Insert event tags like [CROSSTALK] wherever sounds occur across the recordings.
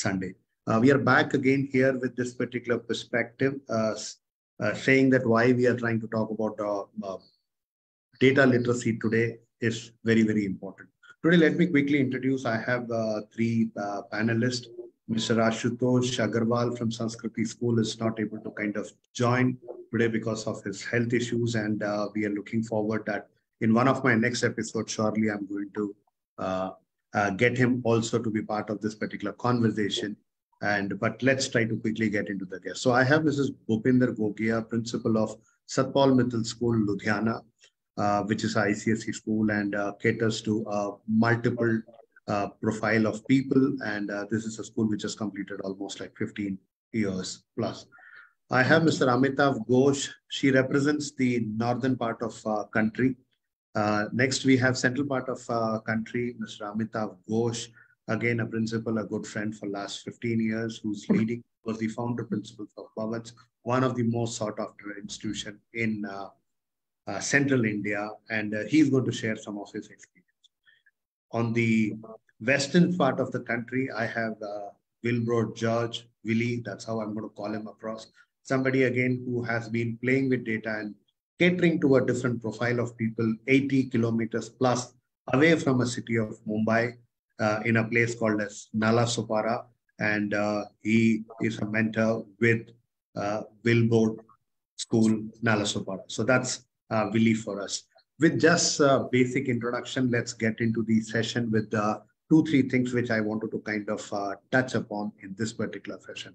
Sunday. Uh, we are back again here with this particular perspective, uh, uh, saying that why we are trying to talk about uh, uh, data literacy today is very, very important. Today, let me quickly introduce, I have uh, three panelists. Mr. Ashutosh Agarwal from Sanskriti School is not able to kind of join today because of his health issues. And we are looking forward that in one of my next episodes, shortly, I'm going to uh, uh, get him also to be part of this particular conversation. And but let's try to quickly get into the guest. So I have Mrs. Bhupinder Gogia, principal of Sat Paul Mittal School, Ludhiana, uh, which is ICSE school and uh, caters to uh, multiple uh, profile of people. And this is a school which has completed almost like 15 years plus. I have Mr. Amitav Ghosh. She represents the northern part of country uh, next, we have central part of uh, country, Mr. Amitav Ghosh, again a principal, a good friend for last 15 years, who's leading, was the founder principal of Bhavan's, one of the most sought after institution in uh, uh central India, and uh, he's going to share some of his experience. On the western part of the country, I have uh, Willibrord George, Willie, that's how I'm going to call him across. Somebody again who has been playing with data and catering to a different profile of people 80 kilometers plus away from a city of Mumbai uh, in a place called as Nallasopara. And uh, he is a mentor with uh, Willibrord School, Nallasopara. So that's uh, Willie for us. With just a basic introduction, let's get into the session with the two, three things which I wanted to kind of uh, touch upon in this particular session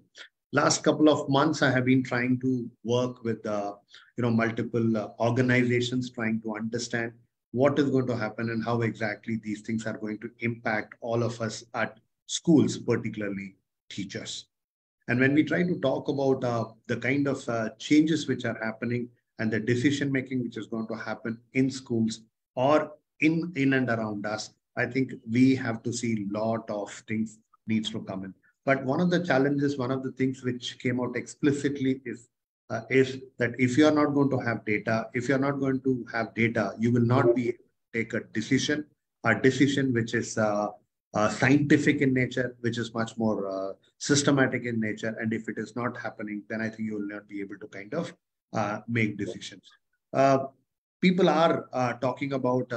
last couple of months i have been trying to work with uh, you know multiple uh, organizations trying to understand what is going to happen and how exactly these things are going to impact all of us at schools particularly teachers. And when we try to talk about uh, the kind of uh, changes which are happening and the decision making which is going to happen in schools or in in and around us i think we have to see a lot of things needs to come in but one of the challenges, one of the things which came out explicitly is uh, is that if you are not going to have data, if you're not going to have data, you will not be able to take a decision, a decision which is uh, uh, scientific in nature, which is much more uh, systematic in nature. And if it is not happening, then I think you will not be able to kind of uh, make decisions. Uh, people are talking about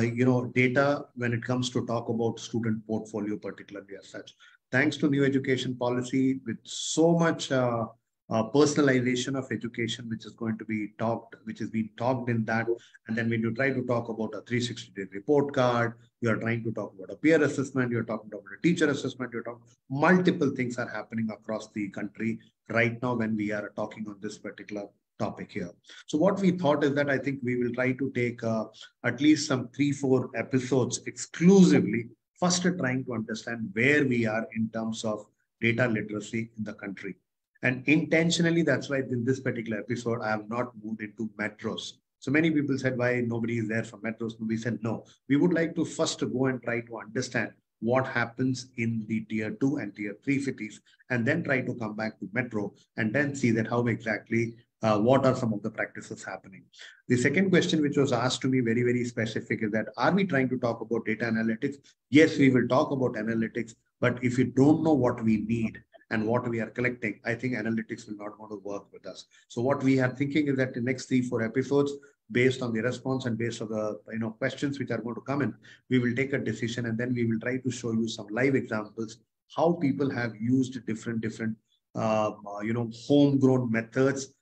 you know, data when it comes to talk about student portfolio, particularly as such. Thanks to new education policy with so much uh, uh, personalization of education, which is going to be talked, which is being talked in that. And then when you try to talk about a 360 day report card, you are trying to talk about a peer assessment, you're talking about a teacher assessment, you're talking multiple things are happening across the country right now when we are talking on this particular topic here. So what we thought is that I think we will try to take uh, at least some three, four episodes exclusively, first trying to understand where we are in terms of data literacy in the country. And intentionally, that's why in this particular episode, I have not moved into metros. So many people said, why nobody is there for metros? We said, no, we would like to first go and try to understand what happens in the tier two and tier three cities, and then try to come back to metro and then see that how exactly uh, what are some of the practices happening? The second question, which was asked to me very, very specific, is that are we trying to talk about data analytics? Yes, we will talk about analytics, but if you don't know what we need and what we are collecting, I think analytics will not want to work with us. So what we are thinking is that the next three, four episodes, based on the response and based on the you know questions which are going to come in, we will take a decision and then we will try to show you some live examples how people have used different different uh, you know homegrown methods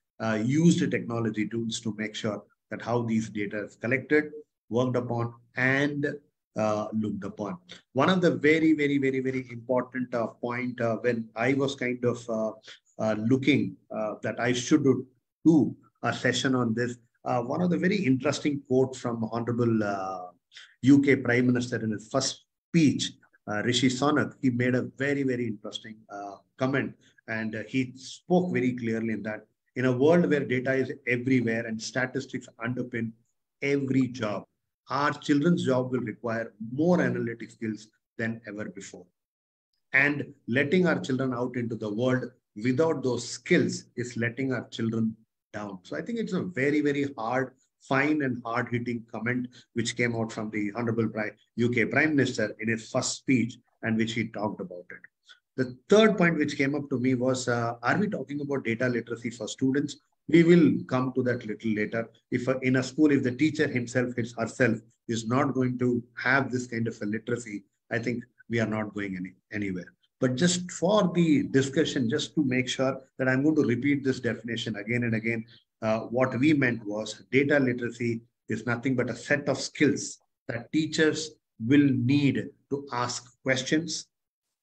used technology tools to make sure that how these data is collected, worked upon, and uh, looked upon. One of the very, very, very, very important uh, point uh, when I was kind of uh, uh, looking uh, that I should do a session on this, one of the very interesting quote from Honorable UK Prime Minister in his first speech, Rishi Sunak, he made a very, very interesting comment and he spoke very clearly in that in a world where data is everywhere and statistics underpin every job, our children's job will require more analytic skills than ever before. And letting our children out into the world without those skills is letting our children down. So I think it's a very, very hard, fine and hard hitting comment which came out from the Honorable UK Prime Minister in his first speech and which he talked about it. The third point which came up to me was, uh, are we talking about data literacy for students? We will come to that little later. If uh, in a school, if the teacher himself, his herself is not going to have this kind of a literacy, I think we are not going any, anywhere. But just for the discussion, just to make sure that I'm going to repeat this definition again and again, uh, what we meant was data literacy is nothing but a set of skills that teachers will need to ask questions,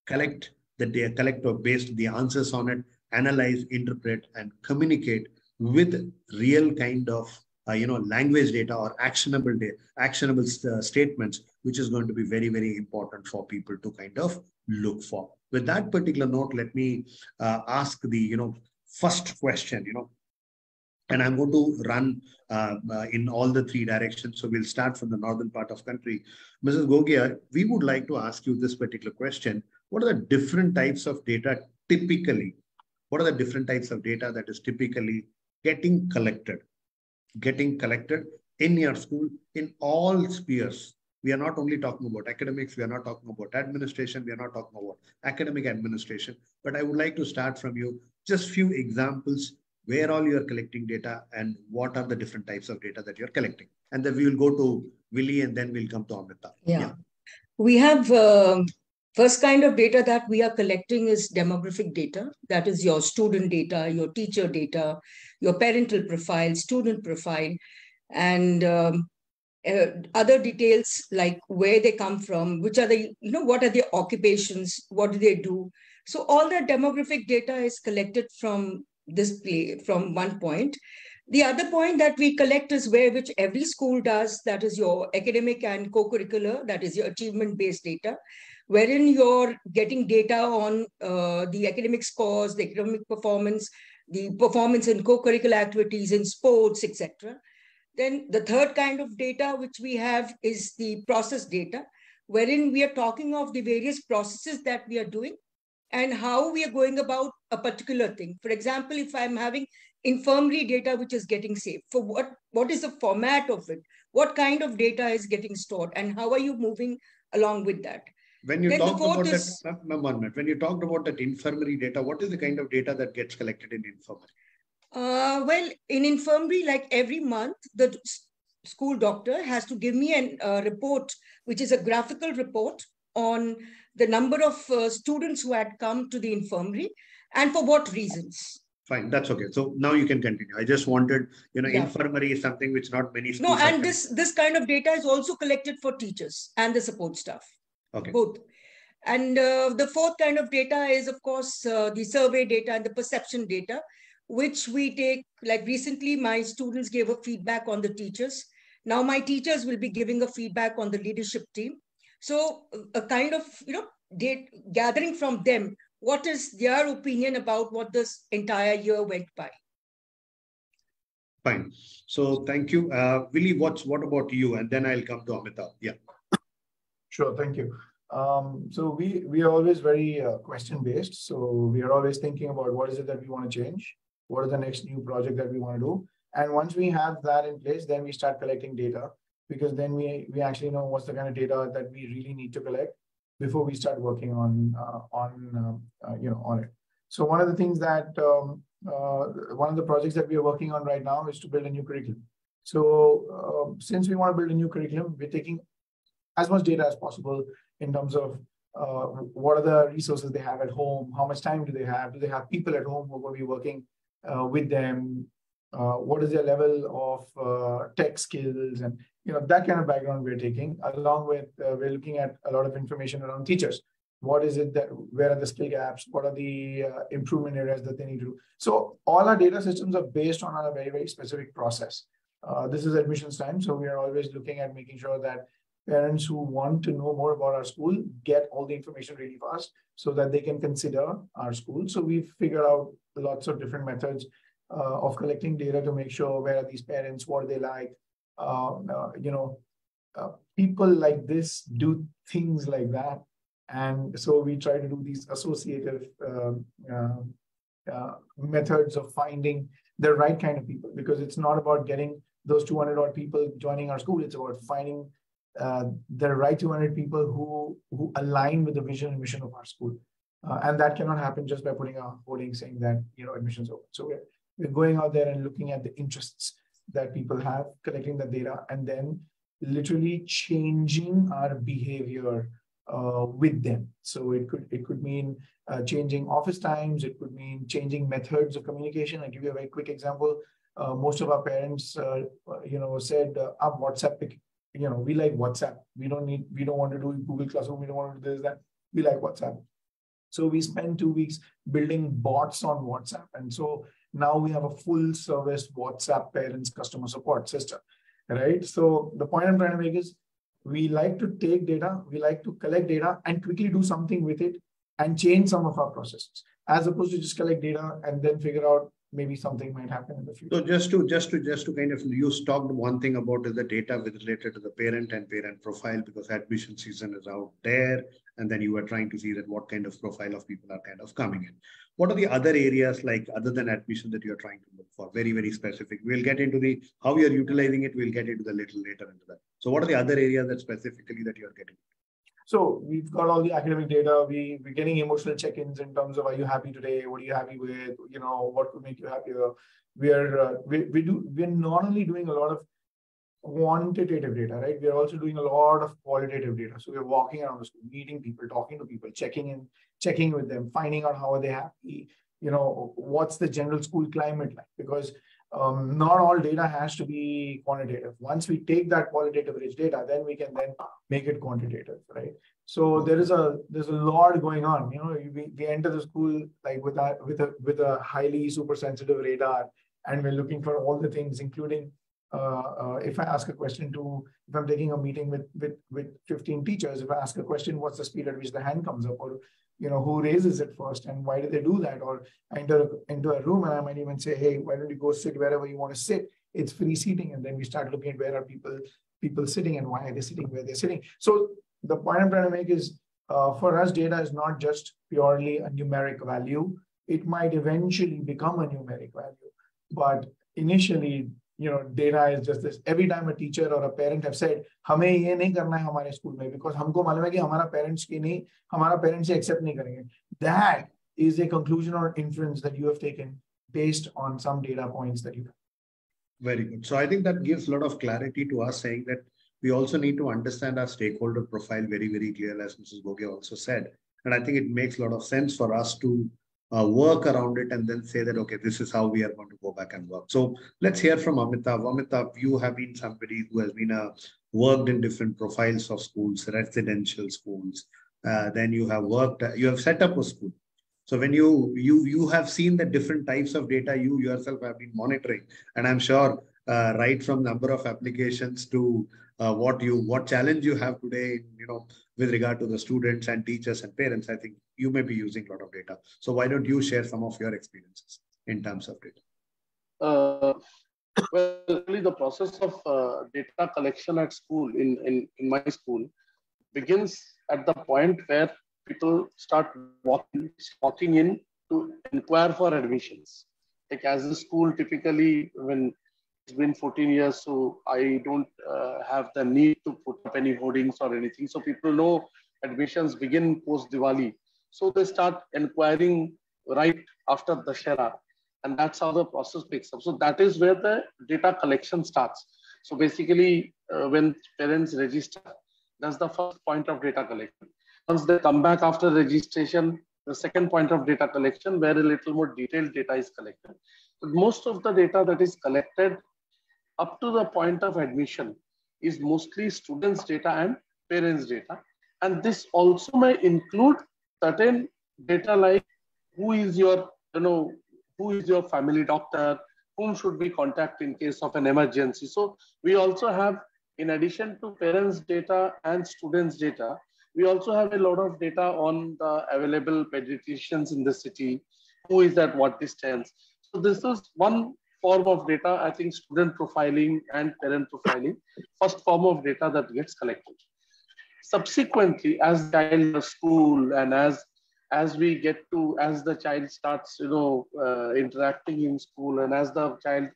collect the data, collect or based the answers on it, analyze, interpret, and communicate with real kind of uh, you know language data or actionable data, actionable uh, statements, which is going to be very very important for people to kind of look for. With that particular note, let me uh, ask the you know first question. You know, and I'm going to run uh, uh, in all the three directions. So we'll start from the northern part of country. Mrs. Gogia, we would like to ask you this particular question. What are the different types of data typically? What are the different types of data that is typically getting collected? Getting collected in your school in all spheres. We are not only talking about academics, we are not talking about administration, we are not talking about academic administration. But I would like to start from you just few examples where all you are collecting data and what are the different types of data that you're collecting. And then we will go to Willie and then we'll come to Amrita. Yeah. yeah. We have uh, first kind of data that we are collecting is demographic data. That is your student data, your teacher data, your parental profile, student profile, and um, uh, other details like where they come from, which are the, you know, what are their occupations, what do they do. So all that demographic data is collected from this play from one point. The other point that we collect is where which every school does, that is your academic and co-curricular, that is your achievement-based data, wherein you're getting data on uh, the academic scores, the academic performance, the performance in co-curricular activities, in sports, etc. Then the third kind of data which we have is the process data, wherein we are talking of the various processes that we are doing and how we are going about a particular thing. For example, if I'm having infirmary data which is getting saved, for what, what is the format of it? What kind of data is getting stored and how are you moving along with that? When you then talked about is, that, one minute, when you talked about that infirmary data, what is the kind of data that gets collected in infirmary? Uh, well, in infirmary, like every month, the school doctor has to give me a uh, report, which is a graphical report on the number of uh, students who had come to the infirmary and for what reasons. Fine, that's okay. So now you can continue. I just wanted, you know, yeah. infirmary is something which not many No, and this this kind of data is also collected for teachers and the support staff. Okay. Both. And uh, the fourth kind of data is, of course, uh, the survey data and the perception data, which we take, like recently, my students gave a feedback on the teachers. Now my teachers will be giving a feedback on the leadership team. So a kind of, you know, date, gathering from them, what is their opinion about what this entire year went by? Fine. So thank you. Uh, Willie, what's, what about you? And then I'll come to Amitabh. Yeah. Sure. Thank you. Um, so we we are always very uh, question based. So we are always thinking about what is it that we want to change, what is the next new project that we want to do, and once we have that in place, then we start collecting data because then we we actually know what's the kind of data that we really need to collect before we start working on uh, on um, uh, you know on it. So one of the things that um, uh, one of the projects that we are working on right now is to build a new curriculum. So um, since we want to build a new curriculum, we're taking as much data as possible in terms of uh, what are the resources they have at home, how much time do they have, do they have people at home who are going to be working uh, with them, uh, what is their level of tech skills, and you know that kind of background we're taking along with uh, we're looking at a lot of information around teachers. What is it that where are the skill gaps what are the uh, improvement areas that they need to do? So all our data systems are based on a very very specific process. Uh, this is admissions time so we are always looking at making sure that parents who want to know more about our school get all the information really fast so that they can consider our school so we've figured out lots of different methods uh, of collecting data to make sure where are these parents what do they like um, uh, you know, uh, people like this do things like that. And so we try to do these associative um, uh, uh, methods of finding the right kind of people because it's not about getting those 200 odd people joining our school. It's about finding uh, the right 200 people who who align with the vision and mission of our school. Uh, and that cannot happen just by putting a hoarding saying that you know admissions open. So we're, we're going out there and looking at the interests that people have, collecting the data, and then literally changing our behavior uh, with them. So it could it could mean uh, changing office times. It could mean changing methods of communication. I'll give you a very quick example. Uh, most of our parents, uh, you know, said, uh, "Up WhatsApp, you know, we like WhatsApp. We don't need, we don't want to do Google Classroom. We don't want to do this that. We like WhatsApp." So we spent two weeks building bots on WhatsApp, and so now we have a full service WhatsApp parents customer support system, right? So the point I'm trying to make is we like to take data, we like to collect data and quickly do something with it and change some of our processes as opposed to just collect data and then figure out maybe something might happen in the future. So just to just to just to kind of you talked one thing about the data with related to the parent and parent profile because admission season is out there, and then you are trying to see that what kind of profile of people are kind of coming in. What are the other areas like other than admission that you're trying to look for? Very very specific. We'll get into the how you're utilizing it. We'll get into the little later into that. So what are the other areas that specifically that you're getting? So we've got all the academic data. We we're getting emotional check-ins in terms of are you happy today? What are you happy with? You know, what would make you happier? We are uh, we, we do we're not only doing a lot of quantitative data, right? We're also doing a lot of qualitative data. So we're walking around the school, meeting people, talking to people, checking in, checking with them, finding out how are they happy. You know, what's the general school climate like? Because um, not all data has to be quantitative. Once we take that qualitative rich data, then we can then make it quantitative, right? So there is a there's a lot going on. You know, we, we enter the school like with a with a with a highly super sensitive radar, and we're looking for all the things, including uh, uh, if I ask a question to if I'm taking a meeting with with with 15 teachers, if I ask a question, what's the speed at which the hand comes up, or you know who raises it first and why do they do that? Or enter into a room and i might even say hey why don't you go sit wherever you want to sit? It's free seating and then we start looking at where are people people sitting and why are they sitting where they're sitting. So the point i'm trying to make is uh, for us data is not just purely a numeric value. It might eventually become a numeric value but initially you know data is just this every time a teacher or a parent have said "Hame ye नहीं karna hai hamare school mein," because हमको मालूम hai ki hamara parents ki नहीं hamara parents ये accept नहीं karenge. that is a conclusion or inference that you have taken based on some data points that you have. Very good. So I think that gives a lot of clarity to us saying that we also need to understand our stakeholder profile very, very clear, as Mrs. Gogia also said. And I think it makes a lot of sense for us to uh, work around it and then say that, okay, this is how we are going to go back and work. So let's hear from Amitav. Amitav, you have been somebody who has been uh, worked in different profiles of schools, residential schools. Uh, then you have worked, you have set up a school. So when you you you have seen the different types of data you yourself have been monitoring, and I'm sure uh, right from number of applications to uh, what you what challenge you have today, you know, with regard to the students and teachers and parents, I think you may be using a lot of data. So why don't you share some of your experiences in terms of data? Uh, well, really the process of uh, data collection at school, in, in, in my school, begins at the point where people start walking, walking in to inquire for admissions. Like as a school, typically when it's been 14 years, so I don't uh, have the need to put up any hoardings or anything. So people know admissions begin post Diwali. So they start inquiring right after Dussehra. And that's how the process picks up. So that is where the data collection starts. So basically, uh, when parents register, that's the first point of data collection. Once they come back after registration, the second point of data collection, where a little more detailed data is collected. But most of the data that is collected up to the point of admission is mostly students' data and parents' data. And this also may include certain data like who is your, you know, who is your family doctor, whom should we contact in case of an emergency. So we also have, in addition to parents' data and students' data, we also have a lot of data on the available pediatricians in the city, who is at what distance. So this is one form of data, I think student profiling and parent profiling, first form of data that gets collected. Subsequently, as child school and as as we get to as the child starts you know uh, interacting in school and as the child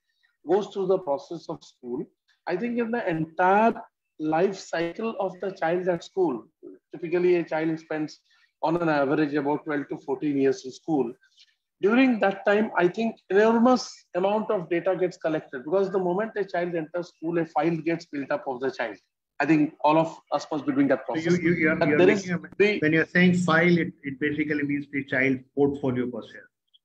goes through the process of school i think in the entire life cycle of the child at school. Typically, a child spends on an average about 12 to 14 years in school. During that time, I think enormous amount of data gets collected because the moment a child enters school, a file gets built up of the child. I think all of us must be doing that process. You, you, you're, you're the, when you're saying file, it, it basically means the child portfolio per se.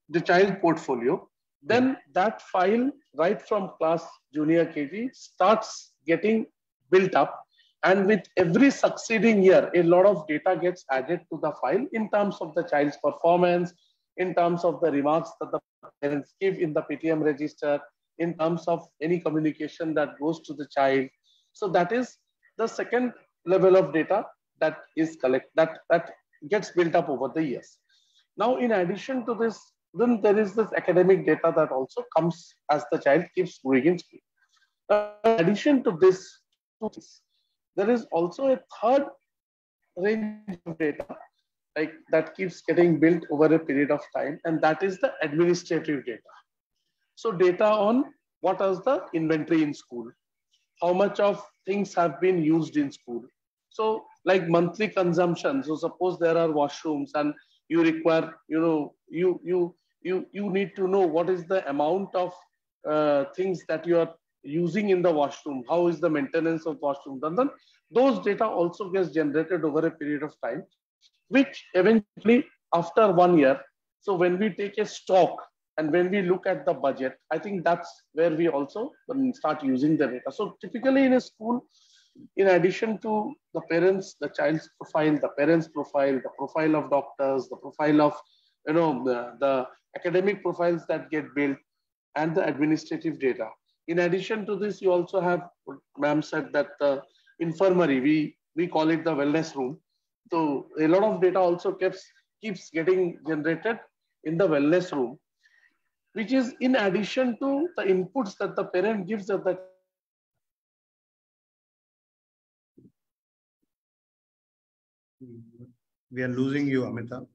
The child portfolio. Then hmm. that file, right from class junior KG, starts getting built up. And with every succeeding year, a lot of data gets added to the file in terms of the child's performance, in terms of the remarks that the parents give in the PTM register, in terms of any communication that goes to the child. So that is the second level of data that is collect that that gets built up over the years. Now, in addition to this, then there is this academic data that also comes as the child keeps growing in school. in addition to this, there is also a third range of data like that keeps getting built over a period of time, and that is the administrative data. So data on what is the inventory in school, how much of things have been used in school. So like monthly consumption. So suppose there are washrooms and you require, you know, you you you you need to know what is the amount of uh, things that you are using in the washroom. How is the maintenance of washroom done? Then those data also gets generated over a period of time, which eventually after one year. So when we take a stock and when we look at the budget, I think that's where we also um, start using the data. So typically in a school, in addition to the parents, the child's profile, the parents' profile, the profile of doctors, the profile of, you know, the, the academic profiles that get built and the administrative data. In addition to this, you also have, ma'am said that the infirmary, we, we call it the wellness room. So a lot of data also keeps, keeps getting generated in the wellness room which is in addition to the inputs that the parent gives at the we are losing you, Amitabh.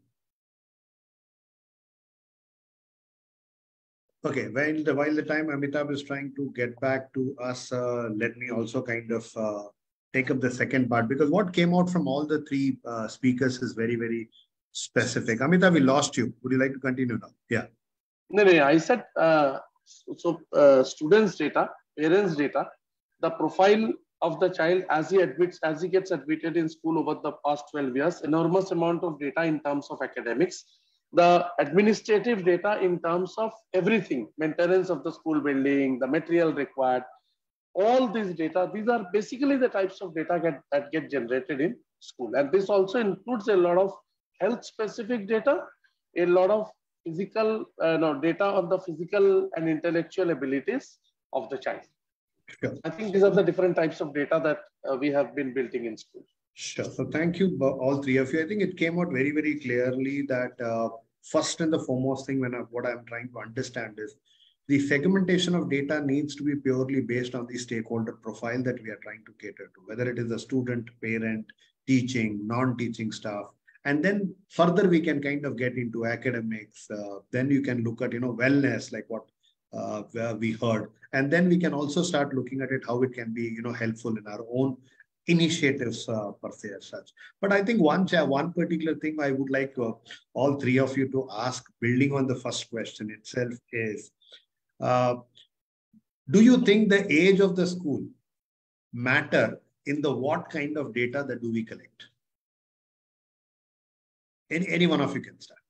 Okay, while the, while the time Amitabh is trying to get back to us, uh, let me also kind of uh, take up the second part because what came out from all the three uh, speakers is very, very specific. Amita, we lost you. Would you like to continue now? Yeah. No, no, I said uh, so. Uh, students' data, parents' data, the profile of the child as he admits, as he gets admitted in school over the past 12 years, enormous amount of data in terms of academics, the administrative data in terms of everything, maintenance of the school building, the material required, all these data, these are basically the types of data get, that get generated in school. And this also includes a lot of health specific data, a lot of physical uh, no, data on the physical and intellectual abilities of the child. Sure. I think these are the different types of data that uh, we have been building in school. Sure. So thank you, all three of you. I think it came out very, very clearly that uh, first and the foremost thing when I, what I'm trying to understand is the segmentation of data needs to be purely based on the stakeholder profile that we are trying to cater to, whether it is a student, parent, teaching, non-teaching staff, and then further we can kind of get into academics. Uh, then you can look at you know wellness like what uh, we heard. And then we can also start looking at it how it can be you know helpful in our own initiatives uh, per se as such. But i think one one particular thing i would like uh, all three of you to ask building on the first question itself is uh, do you think the age of the school matter in the what kind of data that do we collect any, any one of you can start.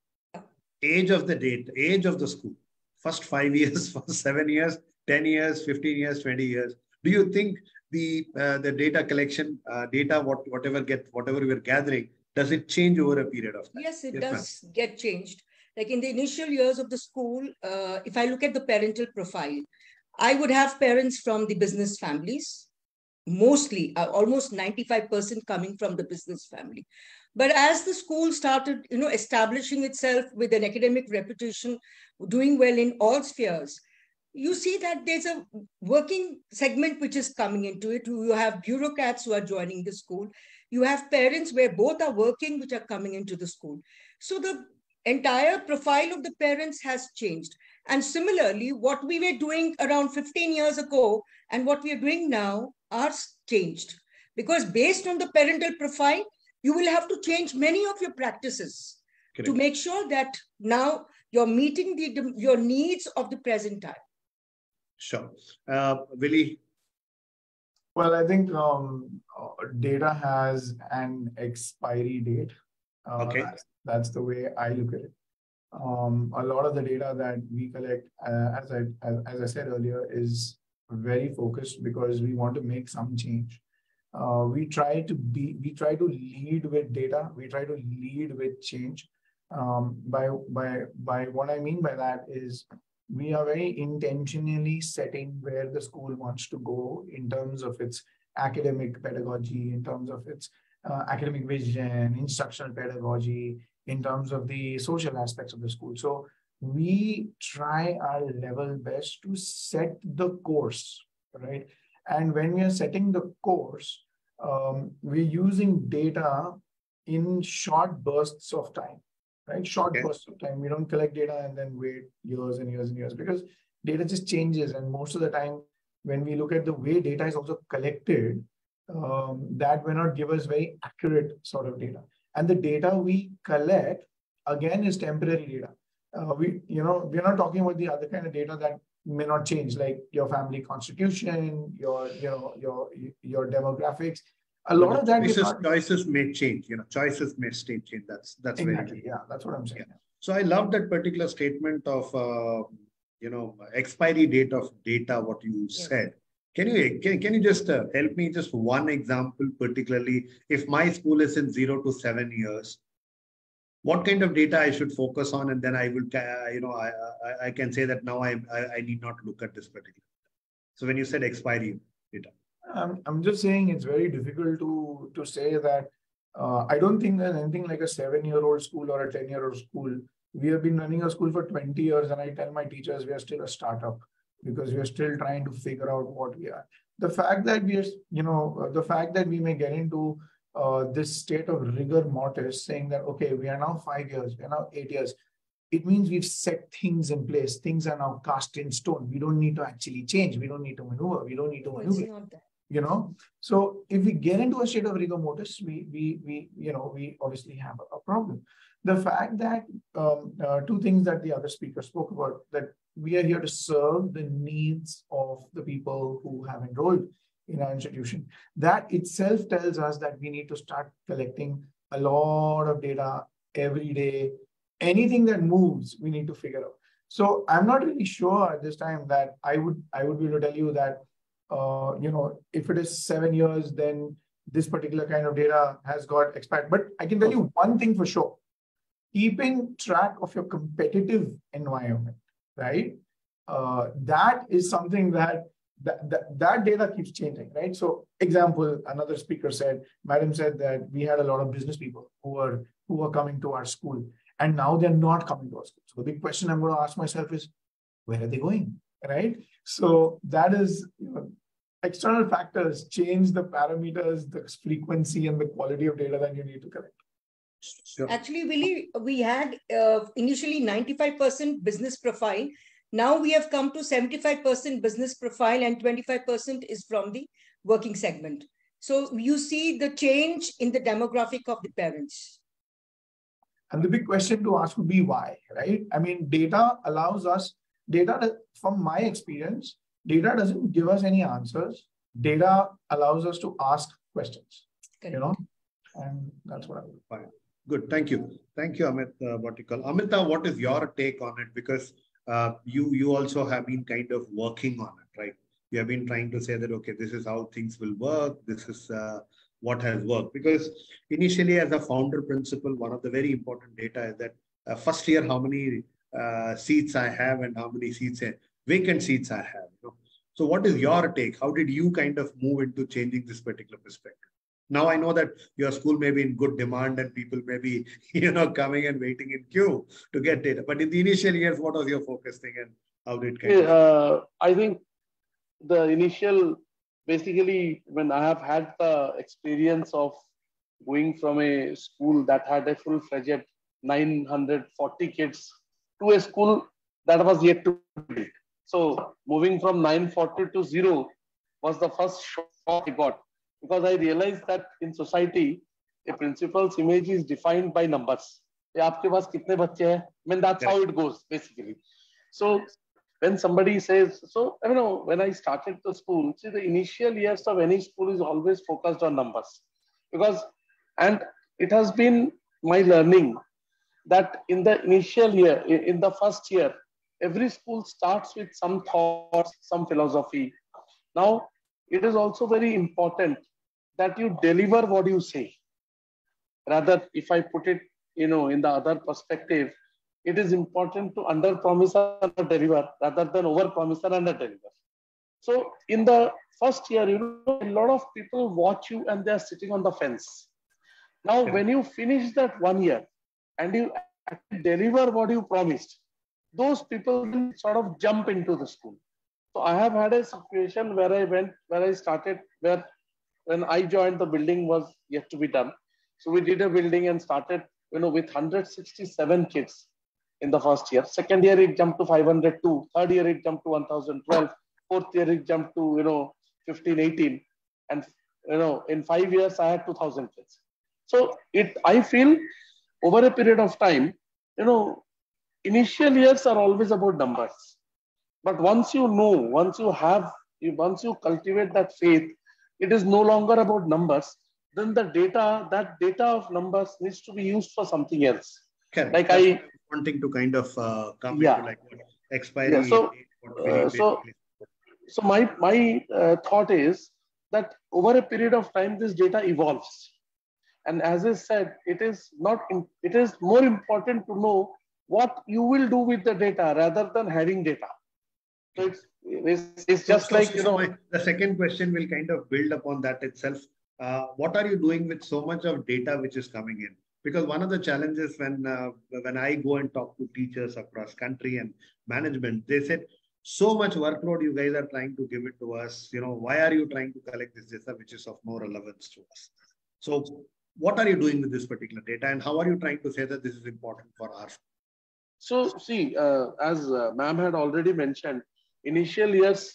Age of the date, age of the school. First five [LAUGHS] years, first seven years, 10 years, 15 years, 20 years. Do you think the uh, the data collection, uh, data, what whatever get whatever we're gathering, does it change over a period of time? Yes, it yes, does get changed. Like in the initial years of the school, uh, if I look at the parental profile, I would have parents from the business families, mostly uh, almost 95% coming from the business family but as the school started, you know, establishing itself with an academic reputation, doing well in all spheres, you see that there's a working segment which is coming into it. You have bureaucrats who are joining the school. You have parents where both are working, which are coming into the school. So the entire profile of the parents has changed. And similarly, what we were doing around 15 years ago and what we are doing now are changed. Because based on the parental profile, you will have to change many of your practices Correct. to make sure that now you're meeting the, your needs of the present time. Sure. Uh, Willie? Well, I think um, data has an expiry date. Uh, okay. That's, that's, the way I look at it. Um, a lot of the data that we collect, uh, as, I, as, as I said earlier, is very focused because we want to make some change. Uh, we try to be, we try to lead with data. We try to lead with change. Um, by by by what I mean by that is we are very intentionally setting where the school wants to go in terms of its academic pedagogy, in terms of its uh, academic vision, instructional pedagogy, in terms of the social aspects of the school. So we try our level best to set the course, right? And when we are setting the course, um, we're using data in short bursts of time, right? Short okay. bursts of time. We don't collect data and then wait years and years and years because data just changes. And most of the time, when we look at the way data is also collected, um, that may not give us very accurate sort of data. And the data we collect, again, is temporary data. Uh, we, you know, we're not talking about the other kind of data that may not change, like your family constitution, your, you know, your your demographics. A lot of that choices, not... choices may change. You know, choices may stay change. That's that's exactly. Very yeah, that's what I'm saying. Yeah. So I love that particular statement of uh, you know expiry date of data. What you yeah. said. Can you can, can you just uh, help me just one example, particularly if my school is in zero to seven years, what kind of data I should focus on, and then I will, you know, I, I, I can say that now I, I, I need not look at this particular. So when you said expiry data, I'm I'm just saying it's very difficult to to say that. Uh, I don't think there's anything like a seven-year-old school or a ten-year-old school. We have been running a school for 20 years, and I tell my teachers we are still a startup because we are still trying to figure out what we are. The fact that we are, you know, the fact that we may get into uh, this state of rigor mortis, saying that, okay, we are now five years, we are now eight years. It means we've set things in place. Things are now cast in stone. We don't need to actually change. We don't need to maneuver. We don't need to maneuver. You know, so if we get into a state of rigor mortis, we we we you know we obviously have a, a problem. The fact that um, uh, two things that the other speaker spoke about that we are here to serve the needs of the people who have enrolled in our institution. That itself tells us that we need to start collecting a lot of data every day. Anything that moves, we need to figure out. So I'm not really sure at this time that I would I would be able to tell you that uh, you know if it is seven years, then this particular kind of data has got expired. But I can tell you one thing for sure: keeping track of your competitive environment, right? Uh, that is something that that, that, that data keeps changing, right? So, example, another speaker said, Madam said that we had a lot of business people who were who were coming to our school, and now they're not coming to our school. So, the big question I'm going to ask myself is, where are they going, right? So that is you know, external factors change the parameters, the frequency, and the quality of data that you need to collect. Sure. Actually, Willie, we had uh, initially 95% business profile now we have come to 75% business profile and 25% is from the working segment. So you see the change in the demographic of the parents. And the big question to ask would be why, right? I mean, data allows us, data from my experience, data doesn't give us any answers. Data allows us to ask questions, Correct. you know, and that's what I would find. Good. Thank you. Thank you, Amit. Uh, Amita, what is your take on it? Because uh, you you also have been kind of working on it, right? You have been trying to say that okay, this is how things will work. This is uh, what has worked. Because initially, as a founder principle, one of the very important data is that uh, first year how many uh, seats I have and how many seats uh, vacant seats I have. You know? So, what is your take? How did you kind of move into changing this particular perspective? Now I know that your school may be in good demand and people may be, [LAUGHS] you know, coming and waiting in queue to get data. But in the initial years, what was your focus thing and how did it uh, I think the initial, basically, when I have had the experience of going from a school that had a full-fledged 940 kids to a school that was yet to be. So moving from 940 to zero was the first shock I got because I realized that in society, a principal's image is defined by numbers. आपके पास कितने बच्चे हैं? I mean, that's how it goes, basically. So when somebody says, so I know when I started the school, see the initial years of any school is always focused on numbers because, and it has been my learning that in the initial year, in the first year, every school starts with some thoughts, some philosophy. Now, it is also very important that you deliver what you say. Rather, if I put it, you know, in the other perspective, it is important to under promise and deliver rather than over promise and under deliver. So in the first year, you know, a lot of people watch you and they're sitting on the fence. Now, when you finish that one year and you deliver what you promised, those people will sort of jump into the school. So I have had a situation where I went, where I started, where when I joined, the building was yet to be done. So we did a building and started, you know, with 167 kids in the first year. Second year, it jumped to 502. Third year, it jumped to 1012. Fourth year, it jumped to, you know, 15, 18. And, you know, in five years, I had 2000 kids. So it, I feel over a period of time, you know, initial years are always about numbers. But once you know, once you have, once you cultivate that faith, it is no longer about numbers. Then the data, that data of numbers needs to be used for something else. Correct. Like I wanting to kind of uh, come Yeah. into like expiry. Yeah, so, uh, so- so my my uh, thought is that over a period of time this data evolves and as i said it is not in, it is more important to know what you will do with the data rather than having data so it's it's, it's just So- like so you know my- the second question will kind of build upon that itself. Uh, what are you doing with so much of data which is coming in? Because one of the challenges when uh, when I go and talk to teachers across country and management, they said so much workload you guys are trying to give it to us. You know, why are you trying to collect this data which is of no relevance to us? So, what are you doing with this particular data, and how are you trying to say that this is important for our So see, uh, as uh, ma'am had already mentioned, initial years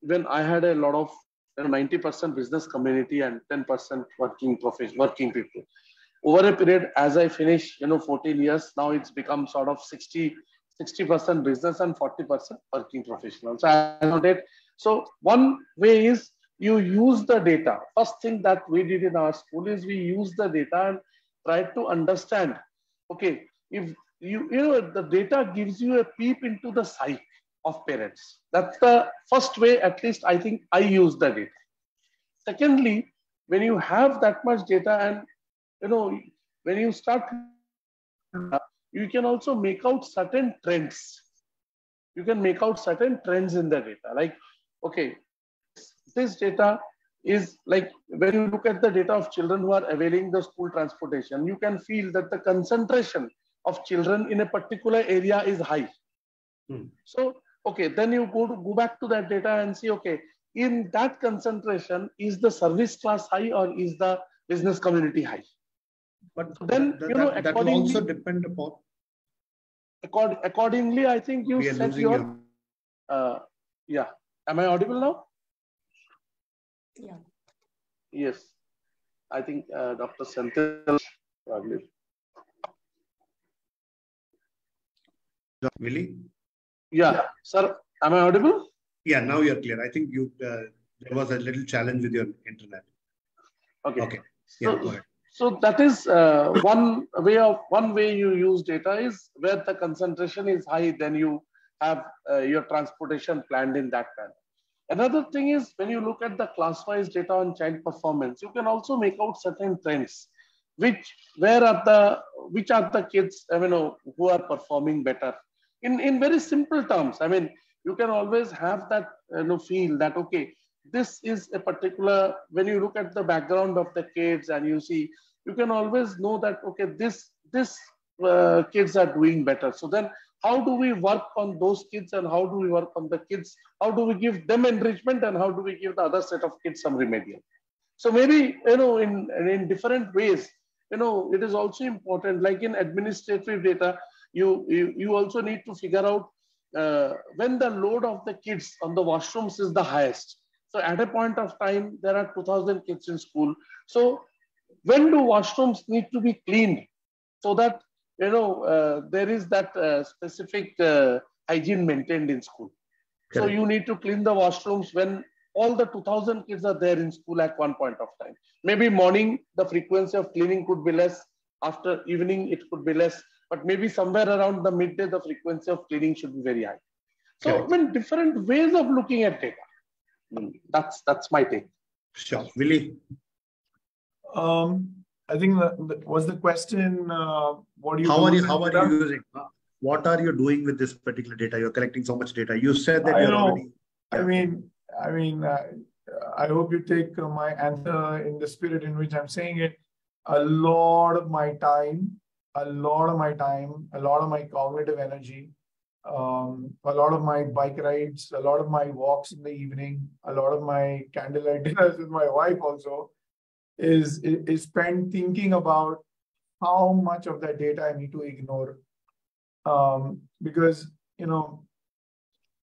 when I had a lot of you know, 90% business community and 10% working profession, working people. Over a period, as I finish, you know, 14 years, now it's become sort of 60, 60% business and 40% working professional. So I that. So one way is you use the data. First thing that we did in our school is we use the data and try to understand, okay, if you, you know, the data gives you a peep into the psyche of parents. That's the first way, at least I think I use the data. Secondly, when you have that much data and, you know, when you start, you can also make out certain trends. You can make out certain trends in the data. Like, okay, this data is like when you look at the data of children who are availing the school transportation, you can feel that the concentration of children in a particular area is high. Hmm. So, okay, then you go to go back to that data and see, okay, in that concentration, is the service class high or is the business community high? But Then, that, you know, that, that will also depend upon Accord, accordingly, I think you we set your, your uh, yeah. Am I audible now? Yeah. Yes. I think uh, Dr. Senthil probably. Willie. Yeah, sir, am I audible? Yeah, now you're clear. I think you uh, there was a little challenge with your internet. Okay. Okay. Yeah, So, so that is uh, one way of one way you use data is where the concentration is high, then you have uh, your transportation planned in that manner. Another thing is when you look at the class-wise data on child performance, you can also make out certain trends, which where are the which are the kids I mean, who are performing better. In in very simple terms, I mean, you can always have that you know feel that okay, this is a particular when you look at the background of the kids and you see you can always know that okay this this uh, kids are doing better. So then how do we work on those kids and how do we work on the kids? How do we give them enrichment and how do we give the other set of kids some remedial? So maybe you know in in different ways you know it is also important like in administrative data you you, you also need to figure out uh, when the load of the kids on the washrooms is the highest So at a point of time, there are 2000 kids in school. So when do washrooms need to be cleaned so that, you know, uh, there is that uh, specific uh, hygiene maintained in school. Correct. So you need to clean the washrooms when all the 2000 kids are there in school at one point of time. Maybe morning, the frequency of cleaning could be less. After evening, it could be less. But maybe somewhere around the midday, the frequency of cleaning should be very high. So, Correct. I mean, different ways of looking at data. Mm, that's that's my take. Sure, Willie. Um, I think that was the question. Uh, what do you? How are you? How are you using? What are you doing with this particular data? You're collecting so much data. You said that I you're know. already. I mean, I mean, uh, I hope you take uh, my answer in the spirit in which I'm saying it. A lot of my time, a lot of my time, a lot of my cognitive energy, um, a lot of my bike rides, a lot of my walks in the evening, a lot of my candlelight [LAUGHS] dinners with my wife also is, is spent thinking about how much of that data I need to ignore. Um, because, you know,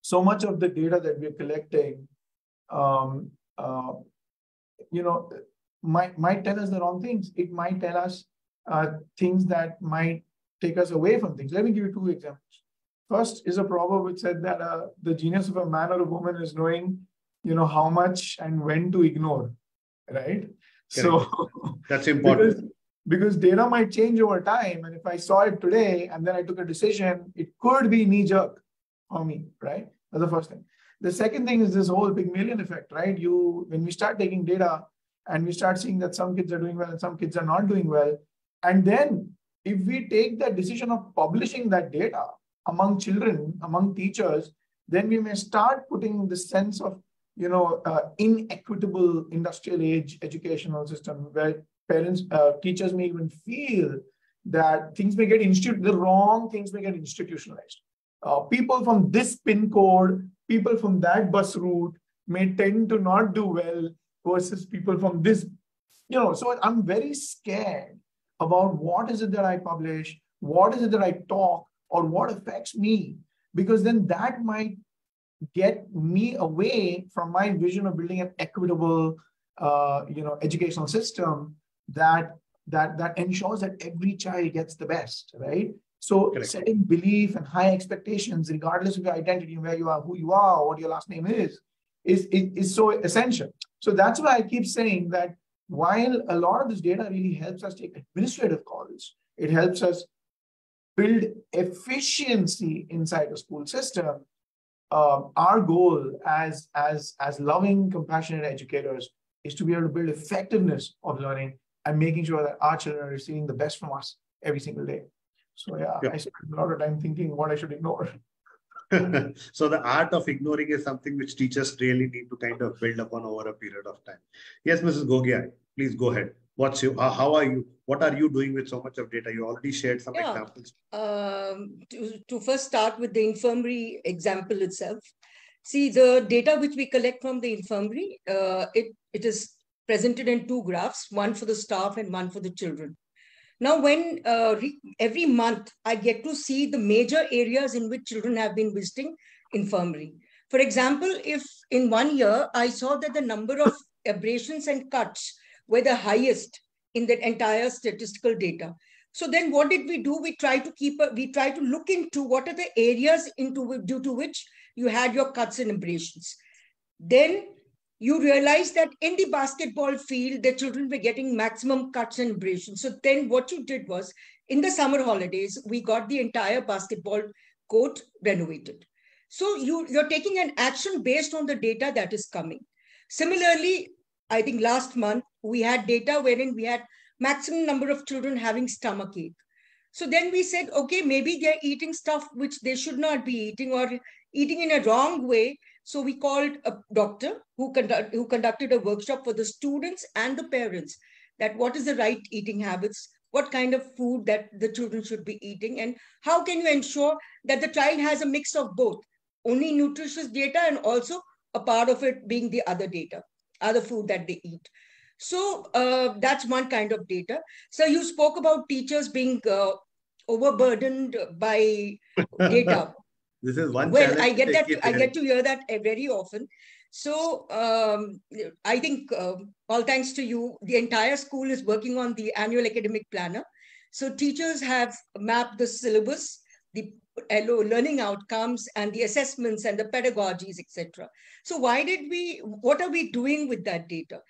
so much of the data that we're collecting um, uh, you know, might might tell us the wrong things. It might tell us uh, things that might take us away from things. Let me give you two examples. First is a proverb which said that uh, the genius of a man or a woman is knowing, you know, how much and when to ignore, right? Correct. So that's [LAUGHS] important. because, because data might change over time, and if I saw it today and then I took a decision, it could be knee jerk for me, right? That's the first thing. The second thing is this whole Pygmalion effect, right? You when we start taking data and we start seeing that some kids are doing well and some kids are not doing well, and then if we take the decision of publishing that data among children, among teachers, then we may start putting the sense of you know uh, inequitable industrial age educational system where parents, uh, teachers may even feel that things may get instituted, the wrong things may get institutionalized. Uh, people from this pin code people from that bus route may tend to not do well versus people from this you know so i'm very scared about what is it that i publish what is it that i talk or what affects me because then that might get me away from my vision of building an equitable uh, you know educational system that that that ensures that every child gets the best right so Correct. setting belief and high expectations, regardless of your identity and where you are, who you are, what your last name is, is, is, is so essential. So that's why I keep saying that while a lot of this data really helps us take administrative calls, it helps us build efficiency inside a school system. Um, our goal as, as, as loving, compassionate educators is to be able to build effectiveness of learning and making sure that our children are receiving the best from us every single day. So yeah, yeah. I spend a lot of time thinking what I should ignore. [LAUGHS] [LAUGHS] so the art of ignoring is something which teachers really need to kind of build upon over a period of time. Yes, Mrs. Gogia, please go ahead. What's you? Uh, how are you? What are you doing with so much of data? You already shared some yeah. examples. Um, to, to first start with the infirmary example itself. See, the data which we collect from the infirmary, uh, it, it is presented in two graphs, one for the staff and one for the children. Now, when uh, every month I get to see the major areas in which children have been visiting infirmary. For example, if in one year I saw that the number of abrasions and cuts were the highest in the entire statistical data. So then what did we do? We try to keep, a, we try to look into what are the areas into due to which you had your cuts and abrasions. Then you realize that in the basketball field, the children were getting maximum cuts and abrasions. So then what you did was, in the summer holidays, we got the entire basketball court renovated. So you, you're taking an action based on the data that is coming. Similarly, I think last month, we had data wherein we had maximum number of children having stomach ache. So then we said, okay, maybe they're eating stuff which they should not be eating or eating in a wrong way so we called a doctor who, conduct, who conducted a workshop for the students and the parents that what is the right eating habits, what kind of food that the children should be eating, and how can you ensure that the child has a mix of both, only nutritious data and also a part of it being the other data, other food that they eat. So uh, that's one kind of data. So you spoke about teachers being uh, overburdened by [LAUGHS] data. This is one. Well, I get that. I get to hear that very often. So um, I think uh, all thanks to you, the entire school is working on the annual academic planner. So teachers have mapped the syllabus, the learning outcomes and the assessments and the pedagogies, etc. So why did we, what are we doing with that data?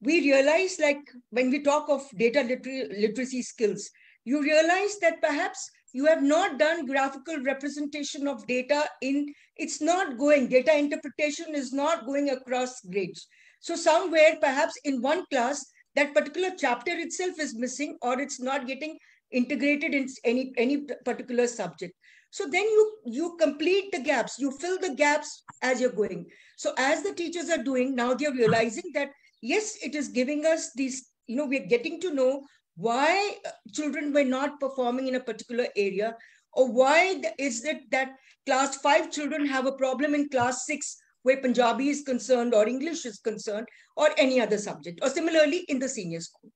We realize like when we talk of data liter literacy skills, you realize that perhaps you have not done graphical representation of data in, it's not going, data interpretation is not going across grades. So somewhere perhaps in one class, that particular chapter itself is missing or it's not getting integrated in any, any particular subject. So then you, you complete the gaps, you fill the gaps as you're going. So as the teachers are doing, now they're realizing that, yes, it is giving us these, you know, we're getting to know why children were not performing in a particular area or why is it that class five children have a problem in class six where Punjabi is concerned or English is concerned or any other subject or similarly in the senior school.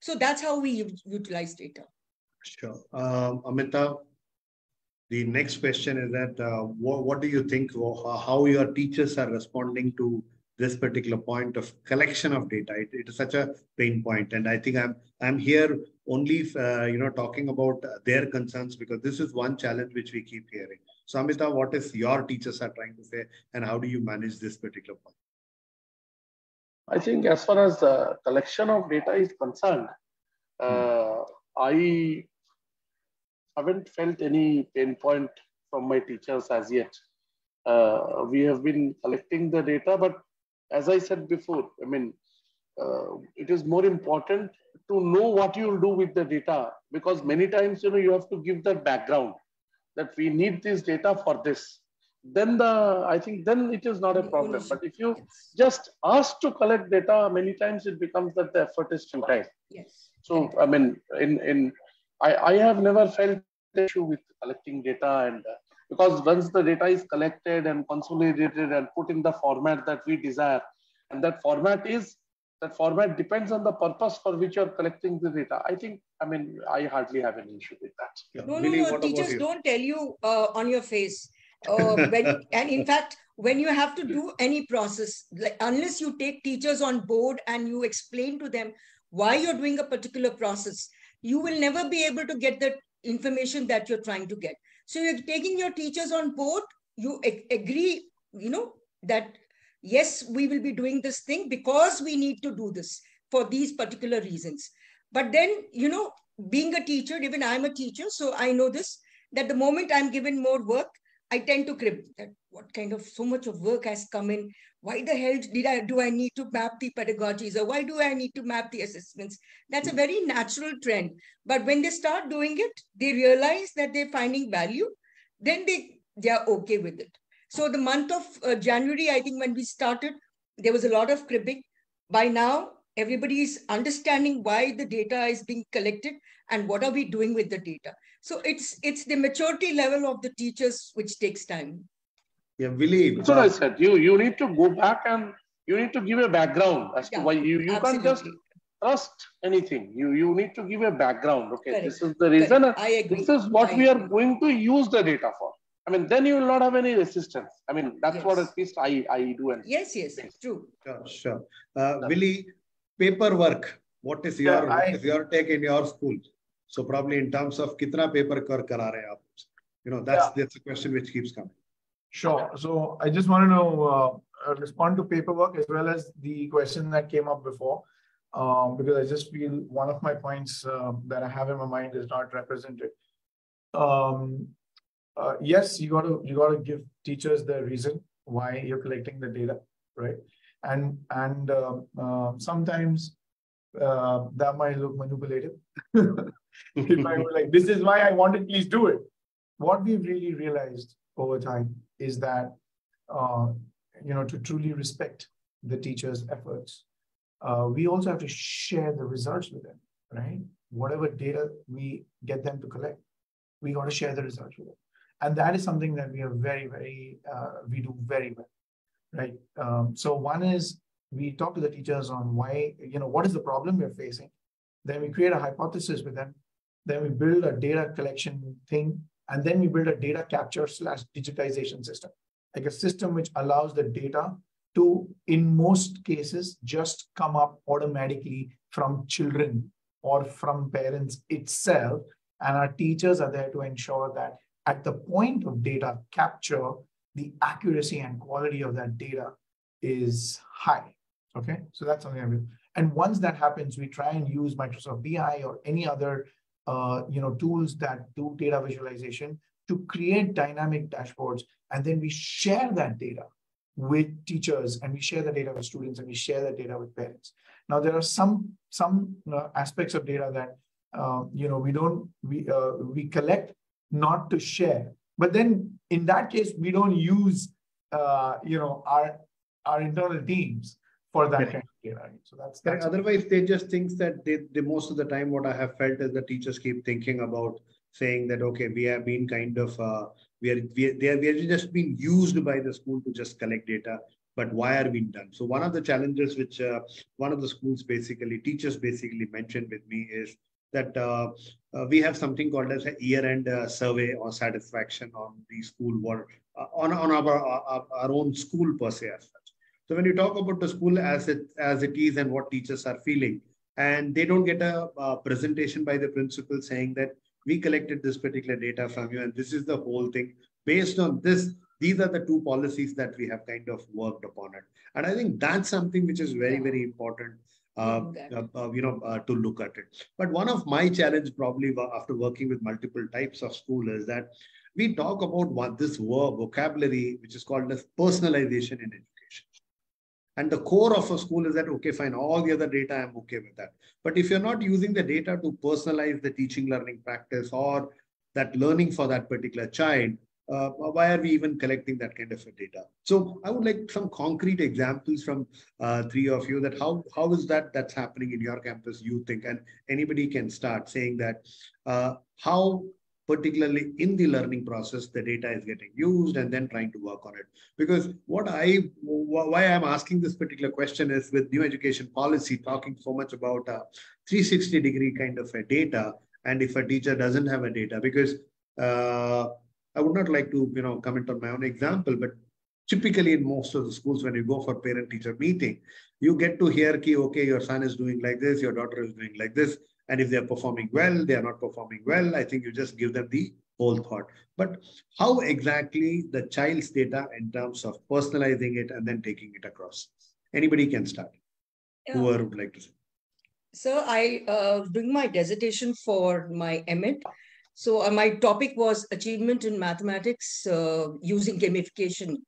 So that's how we utilize data. Sure. Um, Amita, the next question is that uh, what, what do you think how your teachers are responding to this particular point of collection of data. It, it is such a pain point and i think i'm i'm here only uh, you know talking about their concerns because this is one challenge which we keep hearing. So amita what is your teachers are trying to say and how do you manage this particular point? I think as far as the collection of data is concerned uh, i haven't felt any pain point from my teachers as yet. Uh, we have been collecting the data, but as I said before, I mean, uh, it is more important to know what you will do with the data because many times, you know, you have to give the background that we need this data for this. Then the, I think then it is not a problem. But if you just ask to collect data, many times it becomes that the effort is too futile. Yes. So, I mean, in, in I, I have never felt issue with collecting data and uh, because once the data is collected and consolidated and put in the format that we desire, and that format is that format depends on the purpose for which you're collecting the data. I think, I mean, I hardly have an issue with that. Yeah. No, no, no, teachers don't tell you uh, on your face. Uh, when, and in fact, when you have to do any process, like unless you take teachers on board and you explain to them why you're doing a particular process, you will never be able to get the information that you're trying to get. So you're taking your teachers on board, you ag agree, you know, that yes, we will be doing this thing because we need to do this for these particular reasons. But then, you know, being a teacher, even I'm a teacher, so I know this, that the moment I'm given more work, I tend to crib that what kind of so much of work has come in. Why the hell did I do I need to map the pedagogies or why do I need to map the assessments? That's a very natural trend. But when they start doing it, they realize that they're finding value, then they, they are okay with it. So the month of uh, January, I think when we started, there was a lot of cribbing. By now, everybody is understanding why the data is being collected and what are we doing with the data. So it's it's the maturity level of the teachers which takes time. Yeah, Willie. That's what I said. You you need to go back and you need to give a background as yeah, to why you, you can't just trust anything. You you need to give a background. Okay, Correct. this is the reason. I agree. This is what I we agree. are going to use the data for. I mean, then you will not have any resistance. I mean, that's yes. what at least I, I do. And yes, yes, true. Sure, sure. Uh, Willie, paperwork. What is your yeah, I, what is your take in your school? So probably in terms of kitna paper kar kara rahe aap? You know, that's yeah. that's a question which keeps coming. Sure. So I just want to know uh, respond to paperwork as well as the question that came up before. Um, because I just feel one of my points uh, that I have in my mind is not represented. Um, uh, yes, you got to you got to give teachers the reason why you're collecting the data, right? And and um, uh, sometimes uh, that might look manipulative. if I were like, this is why I wanted, please do it. What we've really realized over time is that, uh, you know, to truly respect the teacher's efforts, uh, we also have to share the results with them, right? Whatever data we get them to collect, we got to share the results with them. And that is something that we are very, very, uh, we do very well, right? Um, so one is we talk to the teachers on why, you know, what is the problem we're facing then we create a hypothesis with them. Then we build a data collection thing. And then we build a data capture slash digitization system, like a system which allows the data to, in most cases, just come up automatically from children or from parents itself. And our teachers are there to ensure that at the point of data capture, the accuracy and quality of that data is high. Okay, so that's something I will. And once that happens, we try and use Microsoft BI or any other uh, you know, tools that do data visualization to create dynamic dashboards. And then we share that data with teachers and we share the data with students and we share the data with parents. Now, there are some, some uh, aspects of data that, uh, you know, we don't, we, uh, we collect not to share. But then in that case, we don't use, uh, you know, our, our internal teams for that kind So that's, that's otherwise they just think that they, they most of the time what I have felt is the teachers keep thinking about saying that okay we have been kind of uh, we are we are, they are, we are just being used by the school to just collect data but why are we done? So one of the challenges which uh, one of the schools basically teachers basically mentioned with me is that uh, uh, we have something called as a year-end uh, survey or satisfaction on the school work uh, on, on our, our, our own school per se so when you talk about the school as it as it is and what teachers are feeling, and they don't get a, a presentation by the principal saying that we collected this particular data from you, and this is the whole thing. Based on this, these are the two policies that we have kind of worked upon it. And I think that's something which is very, very important uh, uh, uh, you know, uh, to look at it. But one of my challenge probably after working with multiple types of school is that we talk about what this word vocabulary, which is called as personalization in education. And the core of a school is that, okay, fine, all the other data, I'm okay with that. But if you're not using the data to personalize the teaching learning practice or that learning for that particular child, uh, why are we even collecting that kind of data? So I would like some concrete examples from uh, three of you that how, how is that that's happening in your campus, you think, and anybody can start saying that uh, how particularly in the learning process, the data is getting used and then trying to work on it. Because what I, why I'm asking this particular question is with new education policy talking so much about a 360 degree kind of a data, and if a teacher doesn't have a data, because uh, I would not like to, you know, comment on my own example, but typically in most of the schools, when you go for parent-teacher meeting, you get to hear, okay, your son is doing like this, your daughter is doing like this. And if they're performing well, they are not performing well, I think you just give them the whole thought. But how exactly the child's data in terms of personalizing it and then taking it across? Anybody can start. Yeah. Whoever would like to say. So I uh, doing my dissertation for my MIT. So uh, my topic was achievement in mathematics uh, using gamification.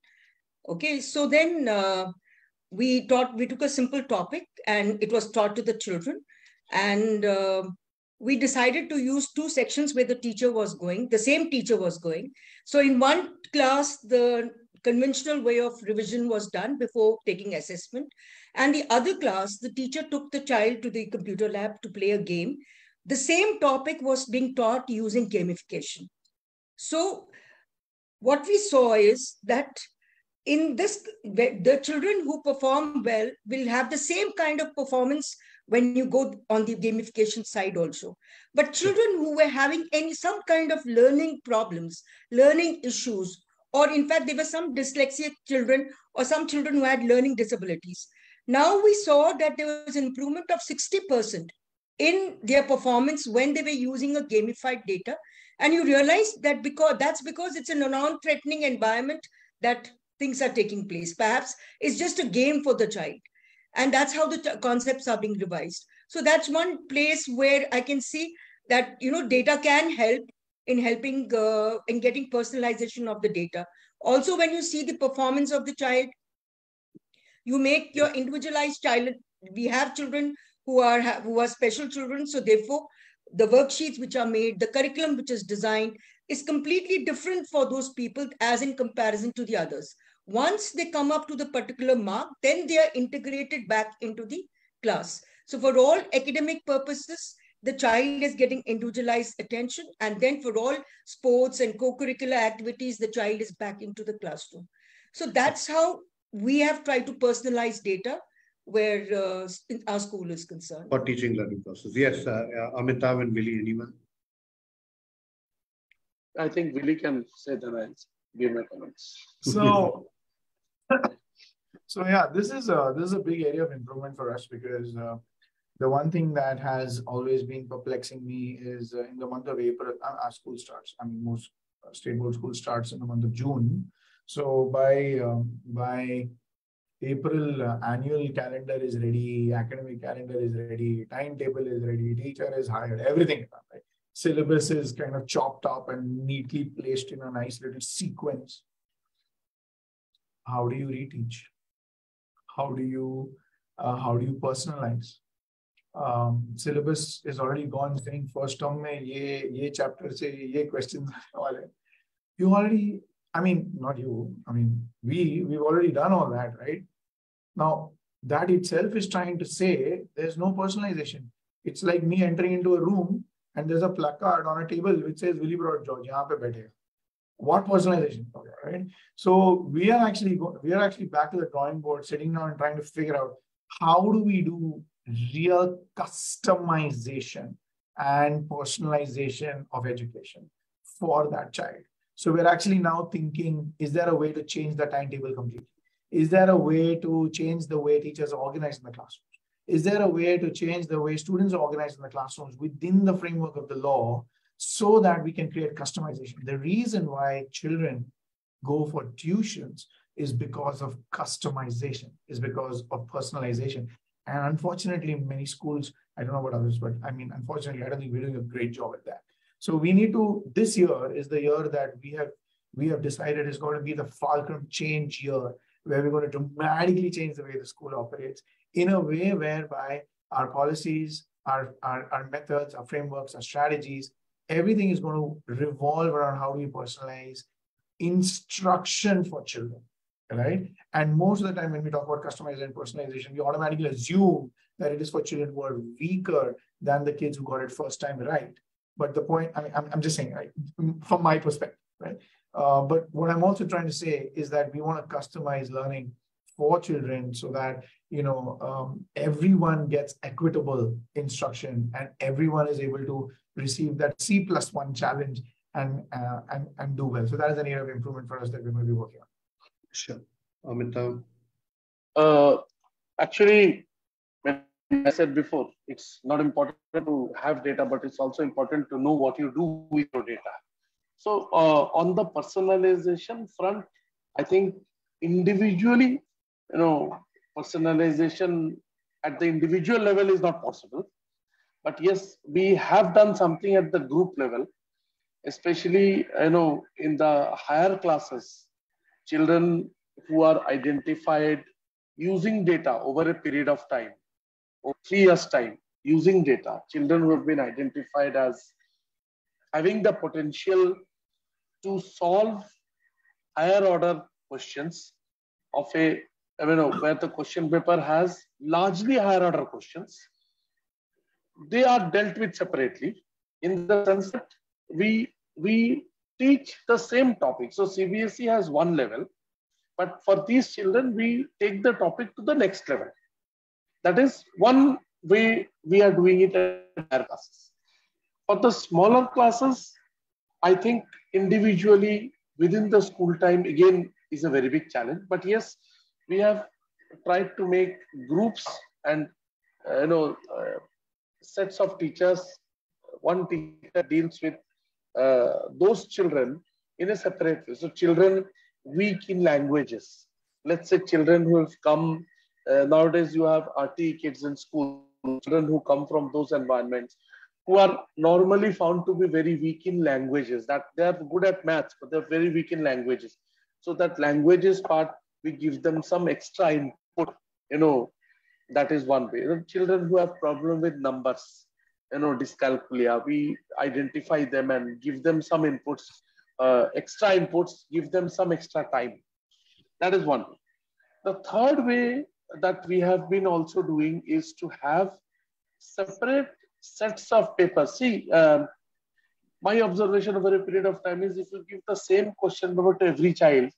Okay, so then uh, we taught we took a simple topic and it was taught to the children and uh, we decided to use two sections where the teacher was going, the same teacher was going. So in one class, the conventional way of revision was done before taking assessment. And the other class, the teacher took the child to the computer lab to play a game. The same topic was being taught using gamification. So what we saw is that in this, the children who perform well will have the same kind of performance when you go on the gamification side also. But children who were having any some kind of learning problems, learning issues, or in fact, there were some dyslexic children or some children who had learning disabilities. Now we saw that there was an improvement of 60% in their performance when they were using a gamified data. And you realize that because that's because it's in a non-threatening environment that things are taking place. Perhaps it's just a game for the child and that's how the concepts are being revised. So that's one place where i can see that you know data can help in helping uh, in getting personalization of the data. Also when you see the performance of the child you make your individualized child we have children who are who are special children. So therefore the worksheets which are made the curriculum which is designed is completely different for those people as in comparison to the others once they come up to the particular mark, then they are integrated back into the class. So for all academic purposes, the child is getting individualized attention. And then for all sports and co-curricular activities, the child is back into the classroom. So that's how we have tried to personalize data where uh, our school is concerned. For teaching learning process. Yes, uh, uh, Amitav and Willy, anyone? I think Willy can say then I'll give my comments. So So yeah, this is a this is a big area of improvement for us because uh, the one thing that has always been perplexing me is uh, in the month of April, our school starts. I mean, most uh, state board school starts in the month of June. So by um, by April, uh, annual calendar is ready, academic calendar is ready, timetable is ready, teacher is hired, everything. Right? Syllabus is kind of chopped up and neatly placed in a nice little sequence. How do you reteach? How do you uh, how do you personalize? Um, syllabus is already gone saying first term mein ye ye chapter se ye questions you already I mean, not you. I mean, we we've already done all that, right? Now, that itself is trying to say there's no personalization. It's like me entering into a room and there's a placard on a table which says Willibrord George, yahan pe baithe. What personalization? Okay, right? So we are actually we are actually back to the drawing board, sitting down and trying to figure out how do we do real customization and personalization of education for that child. So we're actually now thinking, is there a way to change the timetable completely? Is there a way to change the way teachers are organized in the classrooms? Is there a way to change the way students are organized in the classrooms within the framework of the law so that we can create customization? The reason why children go for tuitions is because of customization, is because of personalization. And unfortunately, many schools, I don't know about others, but I mean, unfortunately, I don't think we're doing a great job at that. So we need to, this year is the year that we have we have decided is going to be the fulcrum change year where we're going to dramatically change the way the school operates in a way whereby our policies, our, our, our methods, our frameworks, our strategies, everything is going to revolve around how do we personalize instruction for children, right? And most of the time when we talk about customization and personalization, we automatically assume that it is for children who are weaker than the kids who got it first time right. But the point, I mean, I'm, I'm just saying, right, from my perspective, right? Uh, but what I'm also trying to say is that we want to customize learning for children so that you know um, everyone gets equitable instruction and everyone is able to receive that C plus one challenge and uh, and and do well. So that is an area of improvement for us that we're going to be working on. Sure, Amitabh. Uh, actually, I said before, it's not important to have data, but it's also important to know what you do with your data. So uh, on the personalization front, I think individually, you know, personalization at the individual level is not possible. But yes, we have done something at the group level, especially, you know, in the higher classes, children who are identified using data over a period of time, or three years time, using data, children who have been identified as having the potential to solve higher order questions of a, I mean, where the question paper has largely higher order questions. They are dealt with separately in the sense that we, we teach the same topic. So CBSE has one level, but for these children, we take the topic to the next level. That is one way we are doing it at higher classes. For the smaller classes, I think individually within the school time again is a very big challenge. But yes, we have tried to make groups and uh, you know uh, sets of teachers. One teacher deals with uh, those children in a separate way. So children weak in languages. Let's say children who have come uh, nowadays. You have RT kids in school. Children who come from those environments who are normally found to be very weak in languages that they are good at maths but they're very weak in languages so that languages part we give them some extra input you know that is one way. The children who have problem with numbers you know dyscalculia we identify them and give them some inputs uh, extra inputs give them some extra time. That is one. The third way that we have been also doing is to have separate sets of papers. See, um, my observation over a period of time is if you give the same question paper to every child,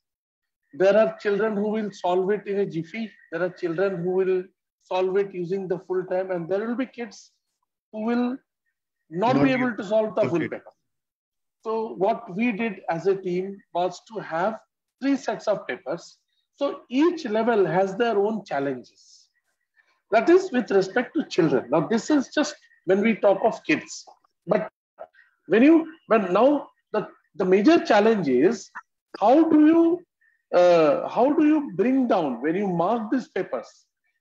there are children who will solve it in a jiffy. There are children who will solve it using the full time, and there will be kids who will not, not be able to solve the okay. full paper. So what we did as a team was to have three sets of papers. So each level has their own challenges. That is with respect to children. Now, this is just when we talk of kids. But when you, but now the, the major challenge is how do you, uh, how do you bring down when you mark these papers?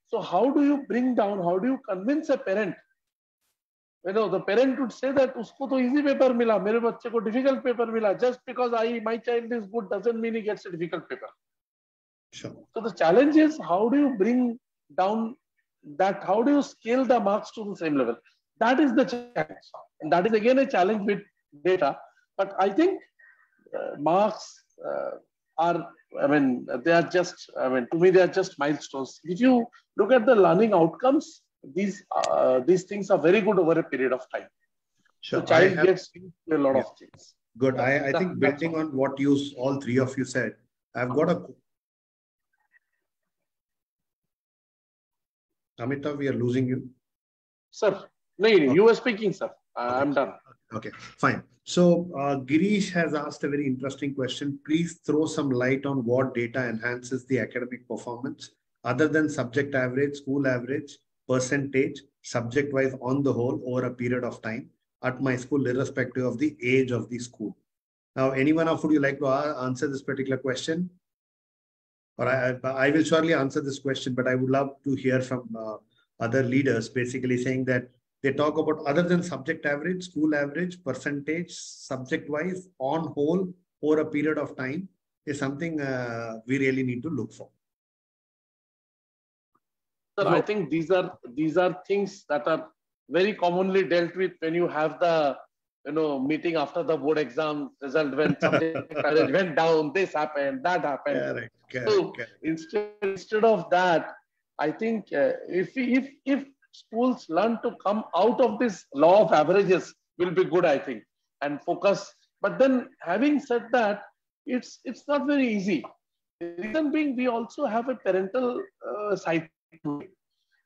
So how do you bring down, how do you convince a parent? You know the parent would say that usko to easy paper mila mere bacche ko difficult paper mila just because i my child is good doesn't mean he gets a difficult paper. Sure. So the challenge is how do you bring down that how do you scale the marks to the same level? That is the challenge. And that is again a challenge with data. But i think uh, marks uh, are i mean they are just i mean to me they are just milestones if you look at the learning outcomes these uh, these things are very good over a period of time. Sure. The child have, gets a lot yeah. of things. Good. I, I think building on what you all three of you said, I've got a Amita, we are losing you. Sir, no, you were speaking, sir. I'm done. Okay, fine. So uh, Girish has asked a very interesting question. Please throw some light on what data enhances the academic performance other than subject average, school average, percentage subject wise on the whole over a period of time at my school irrespective of the age of the school now anyone of would you like to answer this particular question or I, I will surely answer this question but i would love to hear from uh, other leaders basically saying that they talk about other than subject average school average percentage subject wise on whole over a period of time is something uh, we really need to look for Sir, I think these are these are things that are very commonly dealt with when you have the you know meeting after the board exam result when [LAUGHS] something went down, this happened, that happened. Correct, correct, so correct. instead instead of that, I think uh, if if if schools learn to come out of this law of averages, will be good. I think and focus. But then, having said that, it's it's not very easy. The reason being, we also have a parental uh, side to it.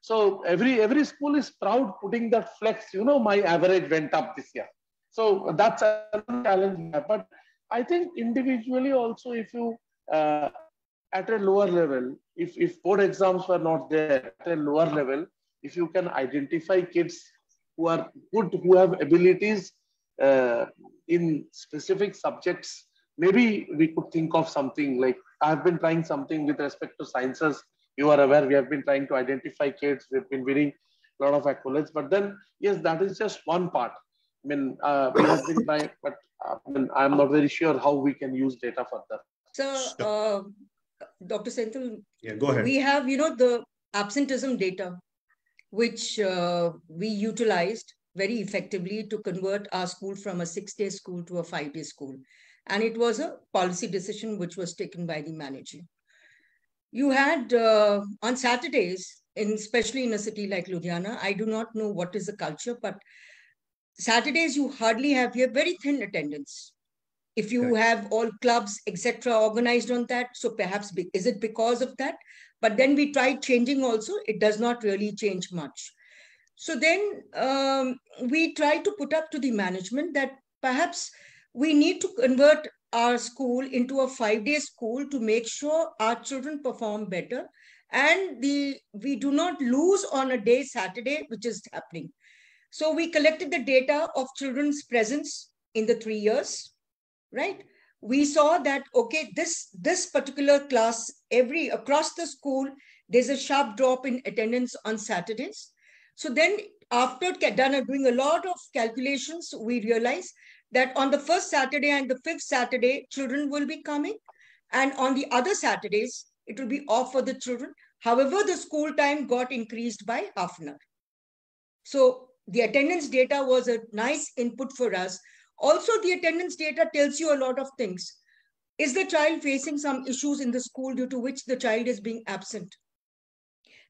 so every every school is proud putting that flex. You know, my average went up this year. So that's a challenge. But I think individually also, if you uh, at a lower level, if if board exams were not there at a lower level, if you can identify kids who are good, who have abilities uh, in specific subjects, maybe we could think of something like I've been trying something with respect to sciences. You are aware we have been trying to identify kids. We've been winning a lot of accolades. But then yes that is just one part. I mean uh, we have been trying but uh, I mean, i'm not very sure how we can use data further. So uh, dr senthil yeah go ahead. we have you know the absenteeism data which uh, we utilized very effectively to convert our school from a six day school to a five day school and it was a policy decision which was taken by the manager you had uh, on Saturdays, in, especially in a city like Ludhiana, I do not know what is the culture, but Saturdays you hardly have, have very thin attendance. If you okay. have all clubs, etc., organized on that, so perhaps is it because of that? But then we tried changing also, it does not really change much. So then um, we try to put up to the management that perhaps we need to convert our school into a five day school to make sure our children perform better. And the we do not lose on a day saturday which is happening. So we collected the data of children's presence in the 3 years right we saw that okay this this particular class every across the school there's a sharp drop in attendance on saturdays so then after done doing a lot of calculations we realized that on the first Saturday and the fifth Saturday, children will be coming. And on the other Saturdays, it will be off for the children. However, the school time got increased by half an hour. So the attendance data was a nice input for us. Also, the attendance data tells you a lot of things. Is the child facing some issues in the school due to which the child is being absent?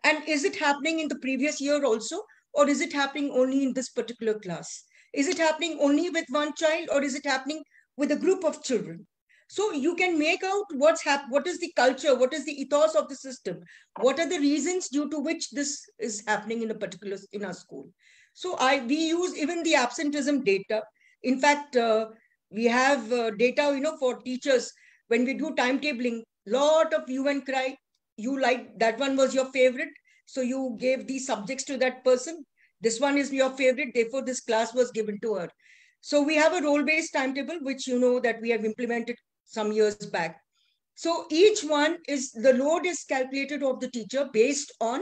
And is it happening in the previous year also, or is it happening only in this particular class? Is it happening only with one child or is it happening with a group of children? So you can make out what's hap- what is the culture, what is the ethos of the system, what are the reasons due to which this is happening in a particular in our school. So I we use even the absenteeism data. In fact, uh, we have uh, data, you know, for teachers when we do timetabling. Lot of you and cry. You like that one was your favorite. So you gave these subjects to that person. This one is your favorite. Therefore, this class was given to her. So we have a role-based timetable, which you know that we have implemented some years back. So each one is the load is calculated of the teacher based on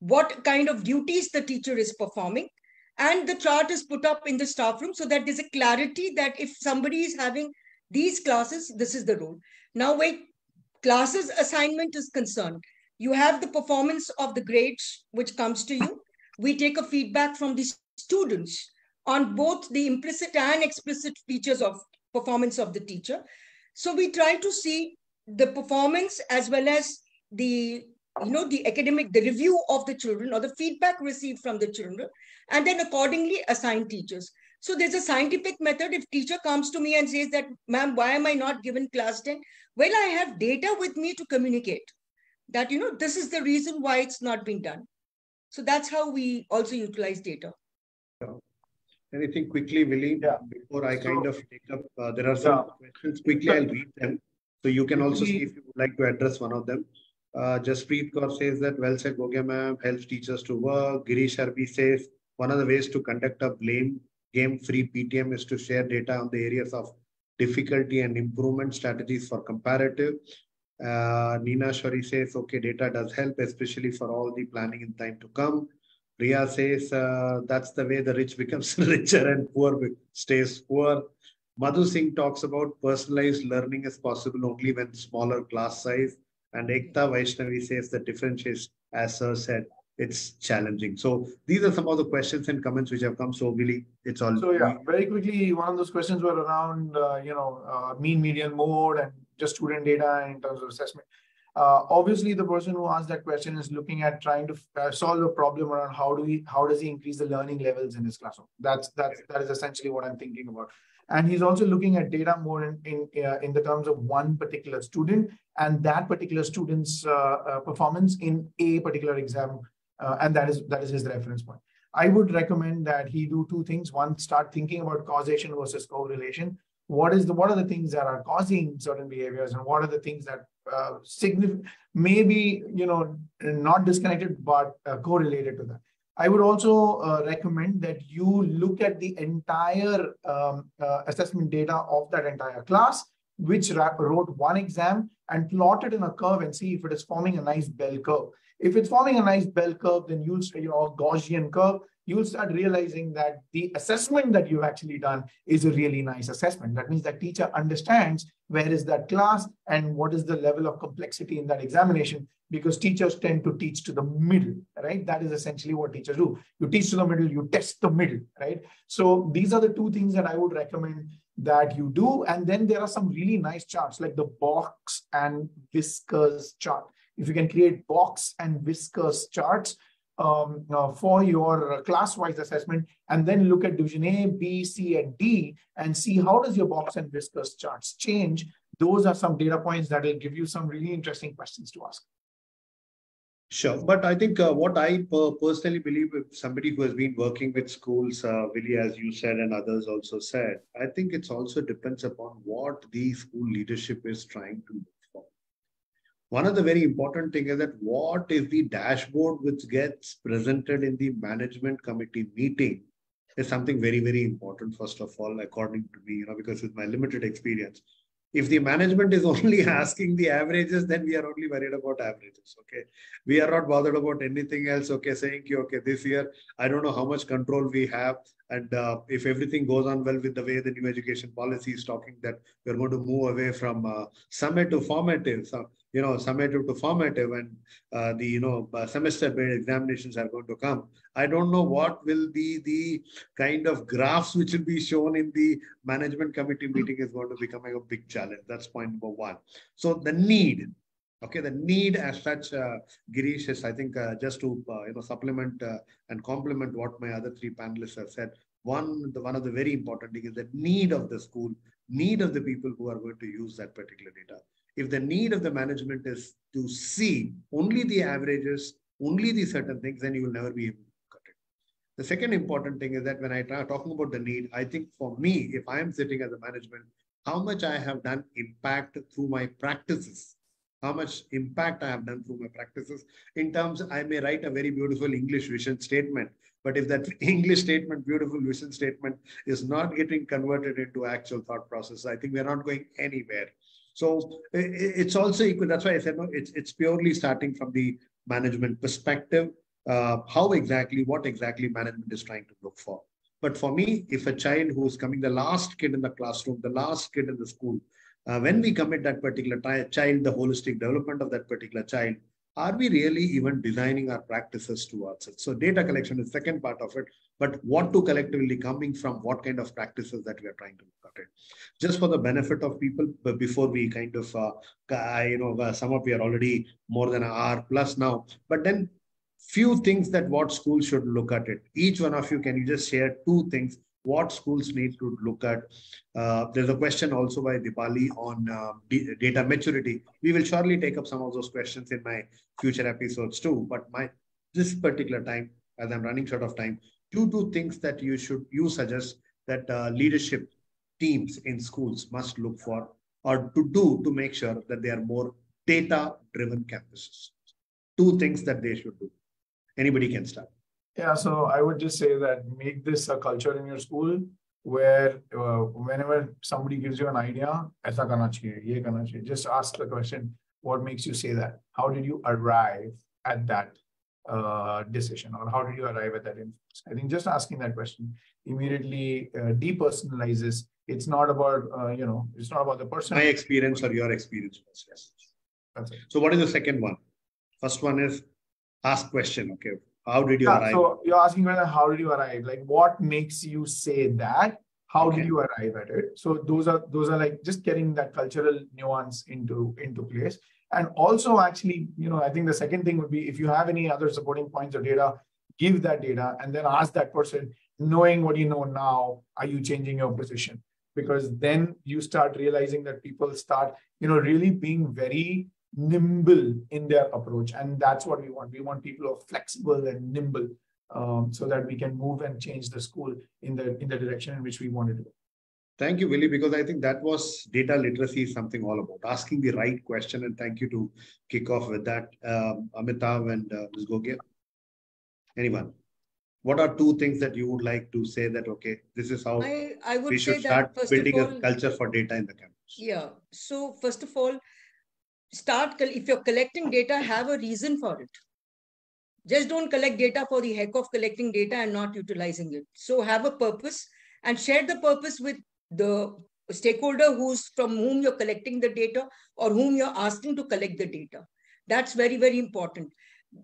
what kind of duties the teacher is performing. And the chart is put up in the staff room so that there's a clarity that if somebody is having these classes, this is the role. Now, wait, classes assignment is concerned. You have the performance of the grades, which comes to you. We take a feedback from the students on both the implicit and explicit features of performance of the teacher. So we try to see the performance as well as the you know the academic the review of the children or the feedback received from the children and then accordingly assign teachers. So there's a scientific method. If teacher comes to me and says that ma'am why am i not given class 10 well i have data with me to communicate that you know this is the reason why it's not being done. So that's how we also utilize data. Yeah. anything quickly willie yeah. before i kind of take up uh, there are some yeah. questions. Quickly i'll read them. So you can also see if you would like to address one of them uh, Jaspreet Kaur says that well said, Gogia ma'am helps teachers to work. Girish Arbi says one of the ways to conduct a blame game free PTM is to share data on the areas of difficulty and improvement strategies for comparative. Uh, Nina Shwari says, okay, data does help, especially for all the planning in time to come. Ria says, uh, that's the way the rich becomes [LAUGHS] richer and poor stays poor. Madhu Singh talks about personalized learning is possible only when smaller class size and Ekta Vaishnavi says the difference is, as Sir said, it's challenging. So these are some of the questions and comments which have come. So really, it's all. So yeah, very quickly, one of those questions were around, uh, you know, uh, mean median mode and just student data in terms of assessment. Uh, obviously, the person who asked that question is looking at trying to uh, solve a problem around how do we, how does he increase the learning levels in his classroom? That's that's that is essentially what I'm thinking about and he's also looking at data more in in, uh, in the terms of one particular student and that particular student's uh, uh, performance in a particular exam uh, and that is that is his reference point. I would recommend that he do two things. One start thinking about causation versus correlation. What is the what are the things that are causing certain behaviors and what are the things that uh, maybe you know not disconnected but uh, correlated to that I would also uh, recommend that you look at the entire um, uh, assessment data of that entire class, which wrote one exam and plot it in a curve and see if it is forming a nice bell curve. If it's forming a nice bell curve, then you'll, you know, a Gaussian curve, you'll start realizing that the assessment that you've actually done is a really nice assessment. That means that teacher understands where is that class and what is the level of complexity in that examination because teachers tend to teach to the middle, right? That is essentially what teachers do. You teach to the middle, you test the middle, right? So these are the two things that I would recommend that you do. And then there are some really nice charts like the box and whiskers chart. If you can create box and whiskers charts um, uh, for your class-wise assessment, and then look at division A, B, C, and D, and see how does your box and whiskers charts change. Those are some data points that will give you some really interesting questions to ask. Sure. But I think uh, what I per personally believe, if somebody who has been working with schools, uh, Willie, as you said, and others also said, I think it also depends upon what the school leadership is trying to for. One of the very important thing is that what is the dashboard which gets presented in the management committee meeting is something very, very important, first of all, according to me, you know, because with my limited experience, if the management is [LAUGHS] only asking the averages, then we are only worried about averages. Okay. We are not bothered about anything else. Okay. Saying, okay, this year, I don't know how much control we have. And uh, if everything goes on well with the way the new education policy is talking that we're going to move away from uh, summative formative, so, you know, summative to formative and uh, the, you know, uh, semester-based examinations are going to come. I don't know what will be the kind of graphs which will be shown in the management committee meeting is going to become a big challenge. That's point number one. So the need, Okay, the need as such, uh, Girish is, I think, uh, just to uh, you know supplement uh, and complement what my other three panelists have said. One, the one of the very important thing is the need of the school, need of the people who are going to use that particular data. If the need of the management is to see only the averages, only the certain things, then you will never be able to cut it. The second important thing is that when I try talking about the need, I think for me, if I am sitting as a management, how much I have done impact through my practices how much impact I have done through my practices. In terms, I may write a very beautiful English vision statement, but if that [LAUGHS] English statement, beautiful vision statement, is not getting converted into actual thought process, I think we're not going anywhere. So it's also equal. That's why I said no. It's it's purely starting from the management perspective. Uh, how exactly, what exactly management is trying to look for. But for me, if a child who's coming, the last kid in the classroom, the last kid in the school, uh, when we commit that particular child, the holistic development of that particular child, are we really even designing our practices towards it? So data collection is second part of it, but what to collectively coming from what kind of practices that we are trying to look at it. Just for the benefit of people, but before we kind of, uh, you know, uh, some of you are already more than an hour plus now, but then few things that what schools should look at it. Each one of you, can you just share two things what schools need to look at. Uh, there's a question also by Dipali on uh, data maturity. We will surely take up some of those questions in my future episodes too. But my this particular time, as I'm running short of time, two two things that you should you suggest that uh, leadership teams in schools must look for or to do to make sure that they are more data driven campuses. Two things that they should do. Anybody can start. Yeah, so I would just say that make this a culture in your school where uh, whenever somebody gives you an idea, aisa karna chahiye, ye karna chahiye, just ask the question, what makes you say that? How did you arrive at that uh, decision or how did you arrive at that influence? I think just asking that question immediately uh, depersonalizes. It's not about, uh, you know, it's not about the person. My experience or your experience. Yes. That's it. So what is the second one? First one is ask question. Okay how did you yeah, arrive? So you're asking whether how did you arrive? Like what makes you say that? How okay. did you arrive at it? So those are those are like just getting that cultural nuance into into place. And also actually, you know, I think the second thing would be if you have any other supporting points or data, give that data and then ask that person, knowing what you know now, are you changing your position? Because then you start realizing that people start, you know, really being very nimble in their approach. And that's what we want. We want people who are flexible and nimble um, so that we can move and change the school in the in the direction in which we wanted to go. Thank you, Willie, because I think that was data literacy is something all about asking the right question. And thank you to kick off with that, um, Amitav and uh, Ms. Gogia. Anyone? What are two things that you would like to say that, okay, this is how I, I would we should start building all, a culture for data in the campus? Yeah. So first of all, start, if you're collecting data, have a reason for it. Just don't collect data for the heck of collecting data and not utilizing it. So have a purpose and share the purpose with the stakeholder who's from whom you're collecting the data or whom you're asking to collect the data. That's very, very important.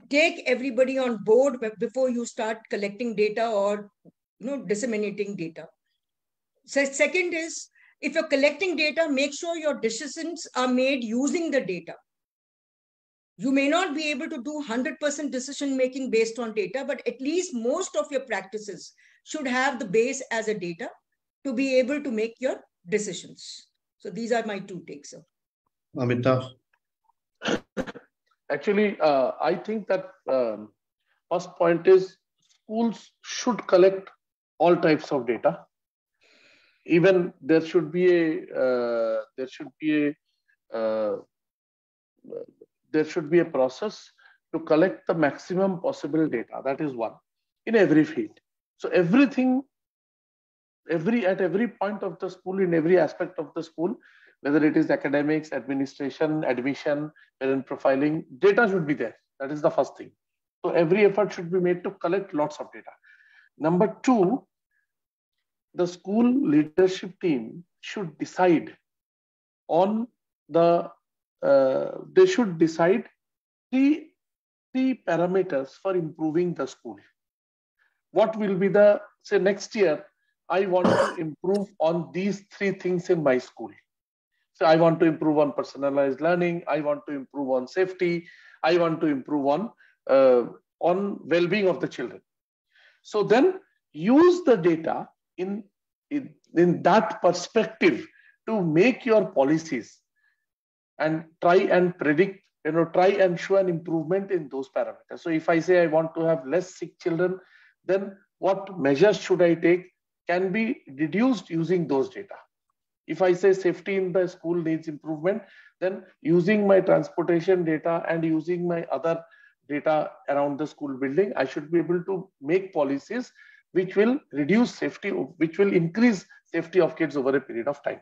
Take everybody on board before you start collecting data or you know, disseminating data. So second is if you're collecting data, make sure your decisions are made using the data. You may not be able to do 100% decision making based on data, but at least most of your practices should have the base as a data to be able to make your decisions. So these are my two takes. Sir. Amitav. Actually, uh, I think that um, first point is schools should collect all types of data even there should be a uh, there should be a uh, there should be a process to collect the maximum possible data. That is one. In every field. So everything every at every point of the school in every aspect of the school whether it is academics administration admission parent profiling data should be there. That is the first thing. So every effort should be made to collect lots of data. Number two the school leadership team should decide on the, uh, they should decide three, three parameters for improving the school. What will be the, say next year, I want to [COUGHS] improve on these three things in my school. So I want to improve on personalized learning. I want to improve on safety. I want to improve on, uh, on well-being of the children. So then use the data in, in, in that perspective to make your policies and try and predict, you know, try and show an improvement in those parameters. So if I say I want to have less sick children, then what measures should I take can be deduced using those data. If I say safety in the school needs improvement, then using my transportation data and using my other data around the school building, I should be able to make policies which will reduce safety, which will increase safety of kids over a period of time.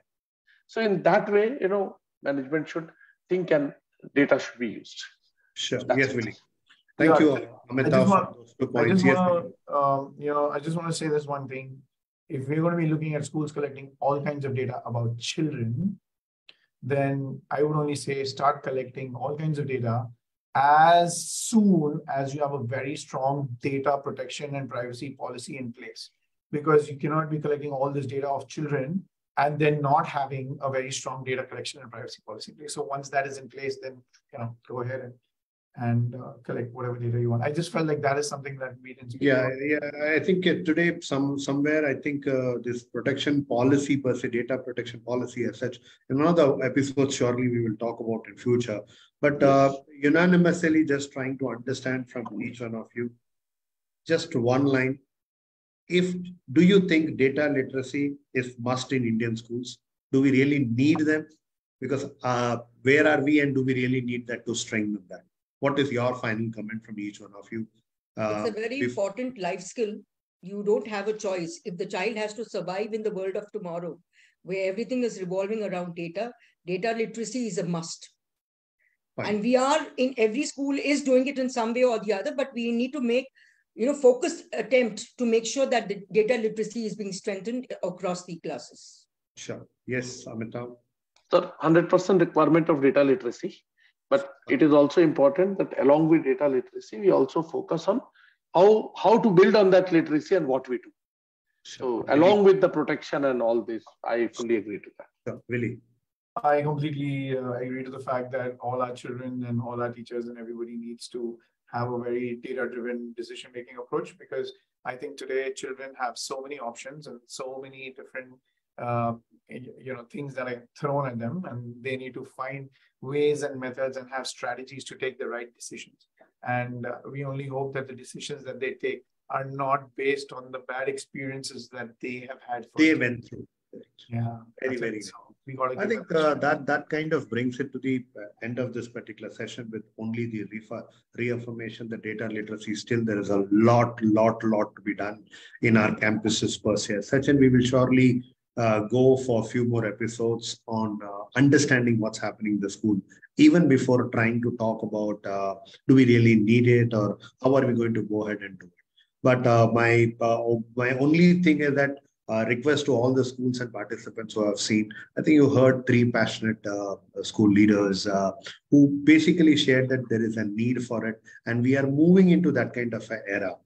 So in that way, you know, management should think and data should be used. Sure. That's yes, Willie. Thank yeah, you, Amitav, for those two points. I just yes, want to, um, you know, I just want to say this one thing. If we're going to be looking at schools collecting all kinds of data about children, then I would only say start collecting all kinds of data as soon as you have a very strong data protection and privacy policy in place. Because you cannot be collecting all this data of children and then not having a very strong data collection and privacy policy in place. So once that is in place, then you know go ahead and and uh, collect whatever data you want. I just felt like that is something that we didn't. Yeah, yeah. I think today, some somewhere, I think uh, this protection policy per se, data protection policy as such. In one of the episodes, surely we will talk about in future. But uh, unanimously, just trying to understand from each one of you, just one line. If do you think data literacy is must in Indian schools? Do we really need them? Because uh, where are we, and do we really need that to strengthen that? What is your final comment from each one of you? Uh, it's a very if, important life skill. You don't have a choice. If the child has to survive in the world of tomorrow, where everything is revolving around data, data literacy is a must. Fine. And we are in every school is doing it in some way or the other, but we need to make you know focused attempt to make sure that the data literacy is being strengthened across the classes. Sure. Yes, Amitav. So 100% requirement of data literacy. But it is also important that along with data literacy, we also focus on how, how to build on that literacy and what we do. So along with the protection and all this, I fully agree to that. Yeah, really. I completely uh, agree to the fact that all our children and all our teachers and everybody needs to have a very data-driven decision-making approach because I think today children have so many options and so many different uh, you know things that are thrown at them and they need to find ways and methods and have strategies to take the right decisions. And uh, we only hope that the decisions that they take are not based on the bad experiences that they have had they went through yeah very very so we got i think uh, that that kind of brings it to the uh, end of this particular session with only the refer, reaffirmation that data literacy. Still there is a lot lot lot to be done in our campuses per se. Such and we will surely uh, go for a few more episodes on uh, understanding what's happening in the school, even before trying to talk about uh, do we really need it or how are we going to go ahead and do it. But uh, my uh, my only thing is that uh, request to all the schools and participants who have seen. I think you heard three passionate school leaders who basically shared that there is a need for it, and we are moving into that kind of era.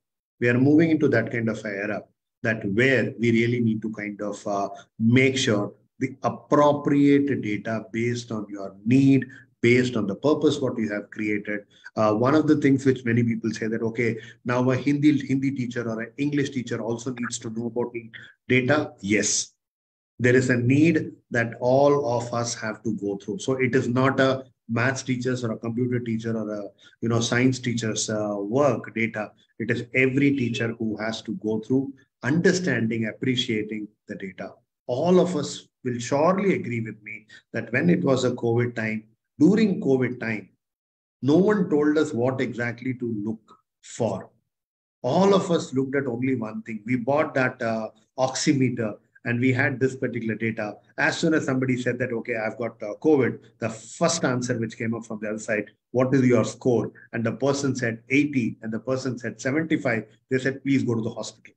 We are moving into that kind of era that where we really need to kind of uh, make sure the appropriate data based on your need, based on the purpose what you have created. Uh, one of the things which many people say that, okay, now a Hindi, Hindi teacher or an English teacher also needs to know about data. Yes, there is a need that all of us have to go through. So it is not a maths teachers or a computer teacher or a you know science teacher's uh, work data it is every teacher who has to go through understanding, appreciating the data. All of us will surely agree with me that when it was a COVID time, during COVID time, no one told us what exactly to look for. All of us looked at only one thing. We bought that uh, oximeter and we had this particular data. As soon as somebody said that, okay, I've got uh, COVID, the first answer which came up from the other side, what is your score? And the person said 80 and the person said 75. They said, please go to the hospital.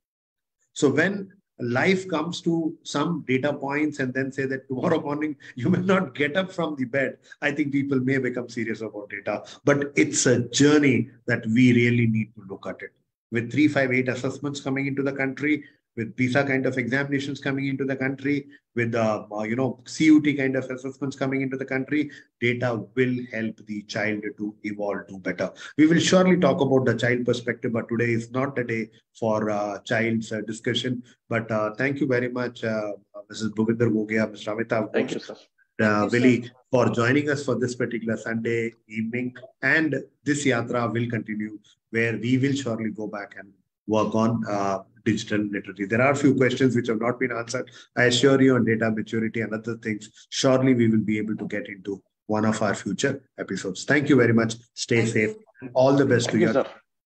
So when life comes to some data points and then say that tomorrow [LAUGHS] morning you may not get up from the bed, I think people may become serious about data. But it's a journey that we really need to look at it. With 358 assessments coming into the country, with PISA kind of examinations coming into the country, with uh, uh, you know CUET kind of assessments coming into the country, data will help the child to evolve to better. We will surely talk about the child perspective, but today is not the day for uh, child's uh, discussion. But uh, thank you very much, uh, Mrs. Bhupinder Gogia, Mr. Amitav. Thank you, sir. Uh, Willie, for joining us for this particular Sunday evening. And this yatra will continue where we will surely go back and work on uh, digital literacy. There are a few questions which have not been answered. I assure you on data maturity and other things, surely we will be able to get into one of our future episodes. Thank you very much. Stay Thank safe. you. All the best Thank to you, you sir.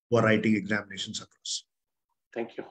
for writing examinations across. Thank you.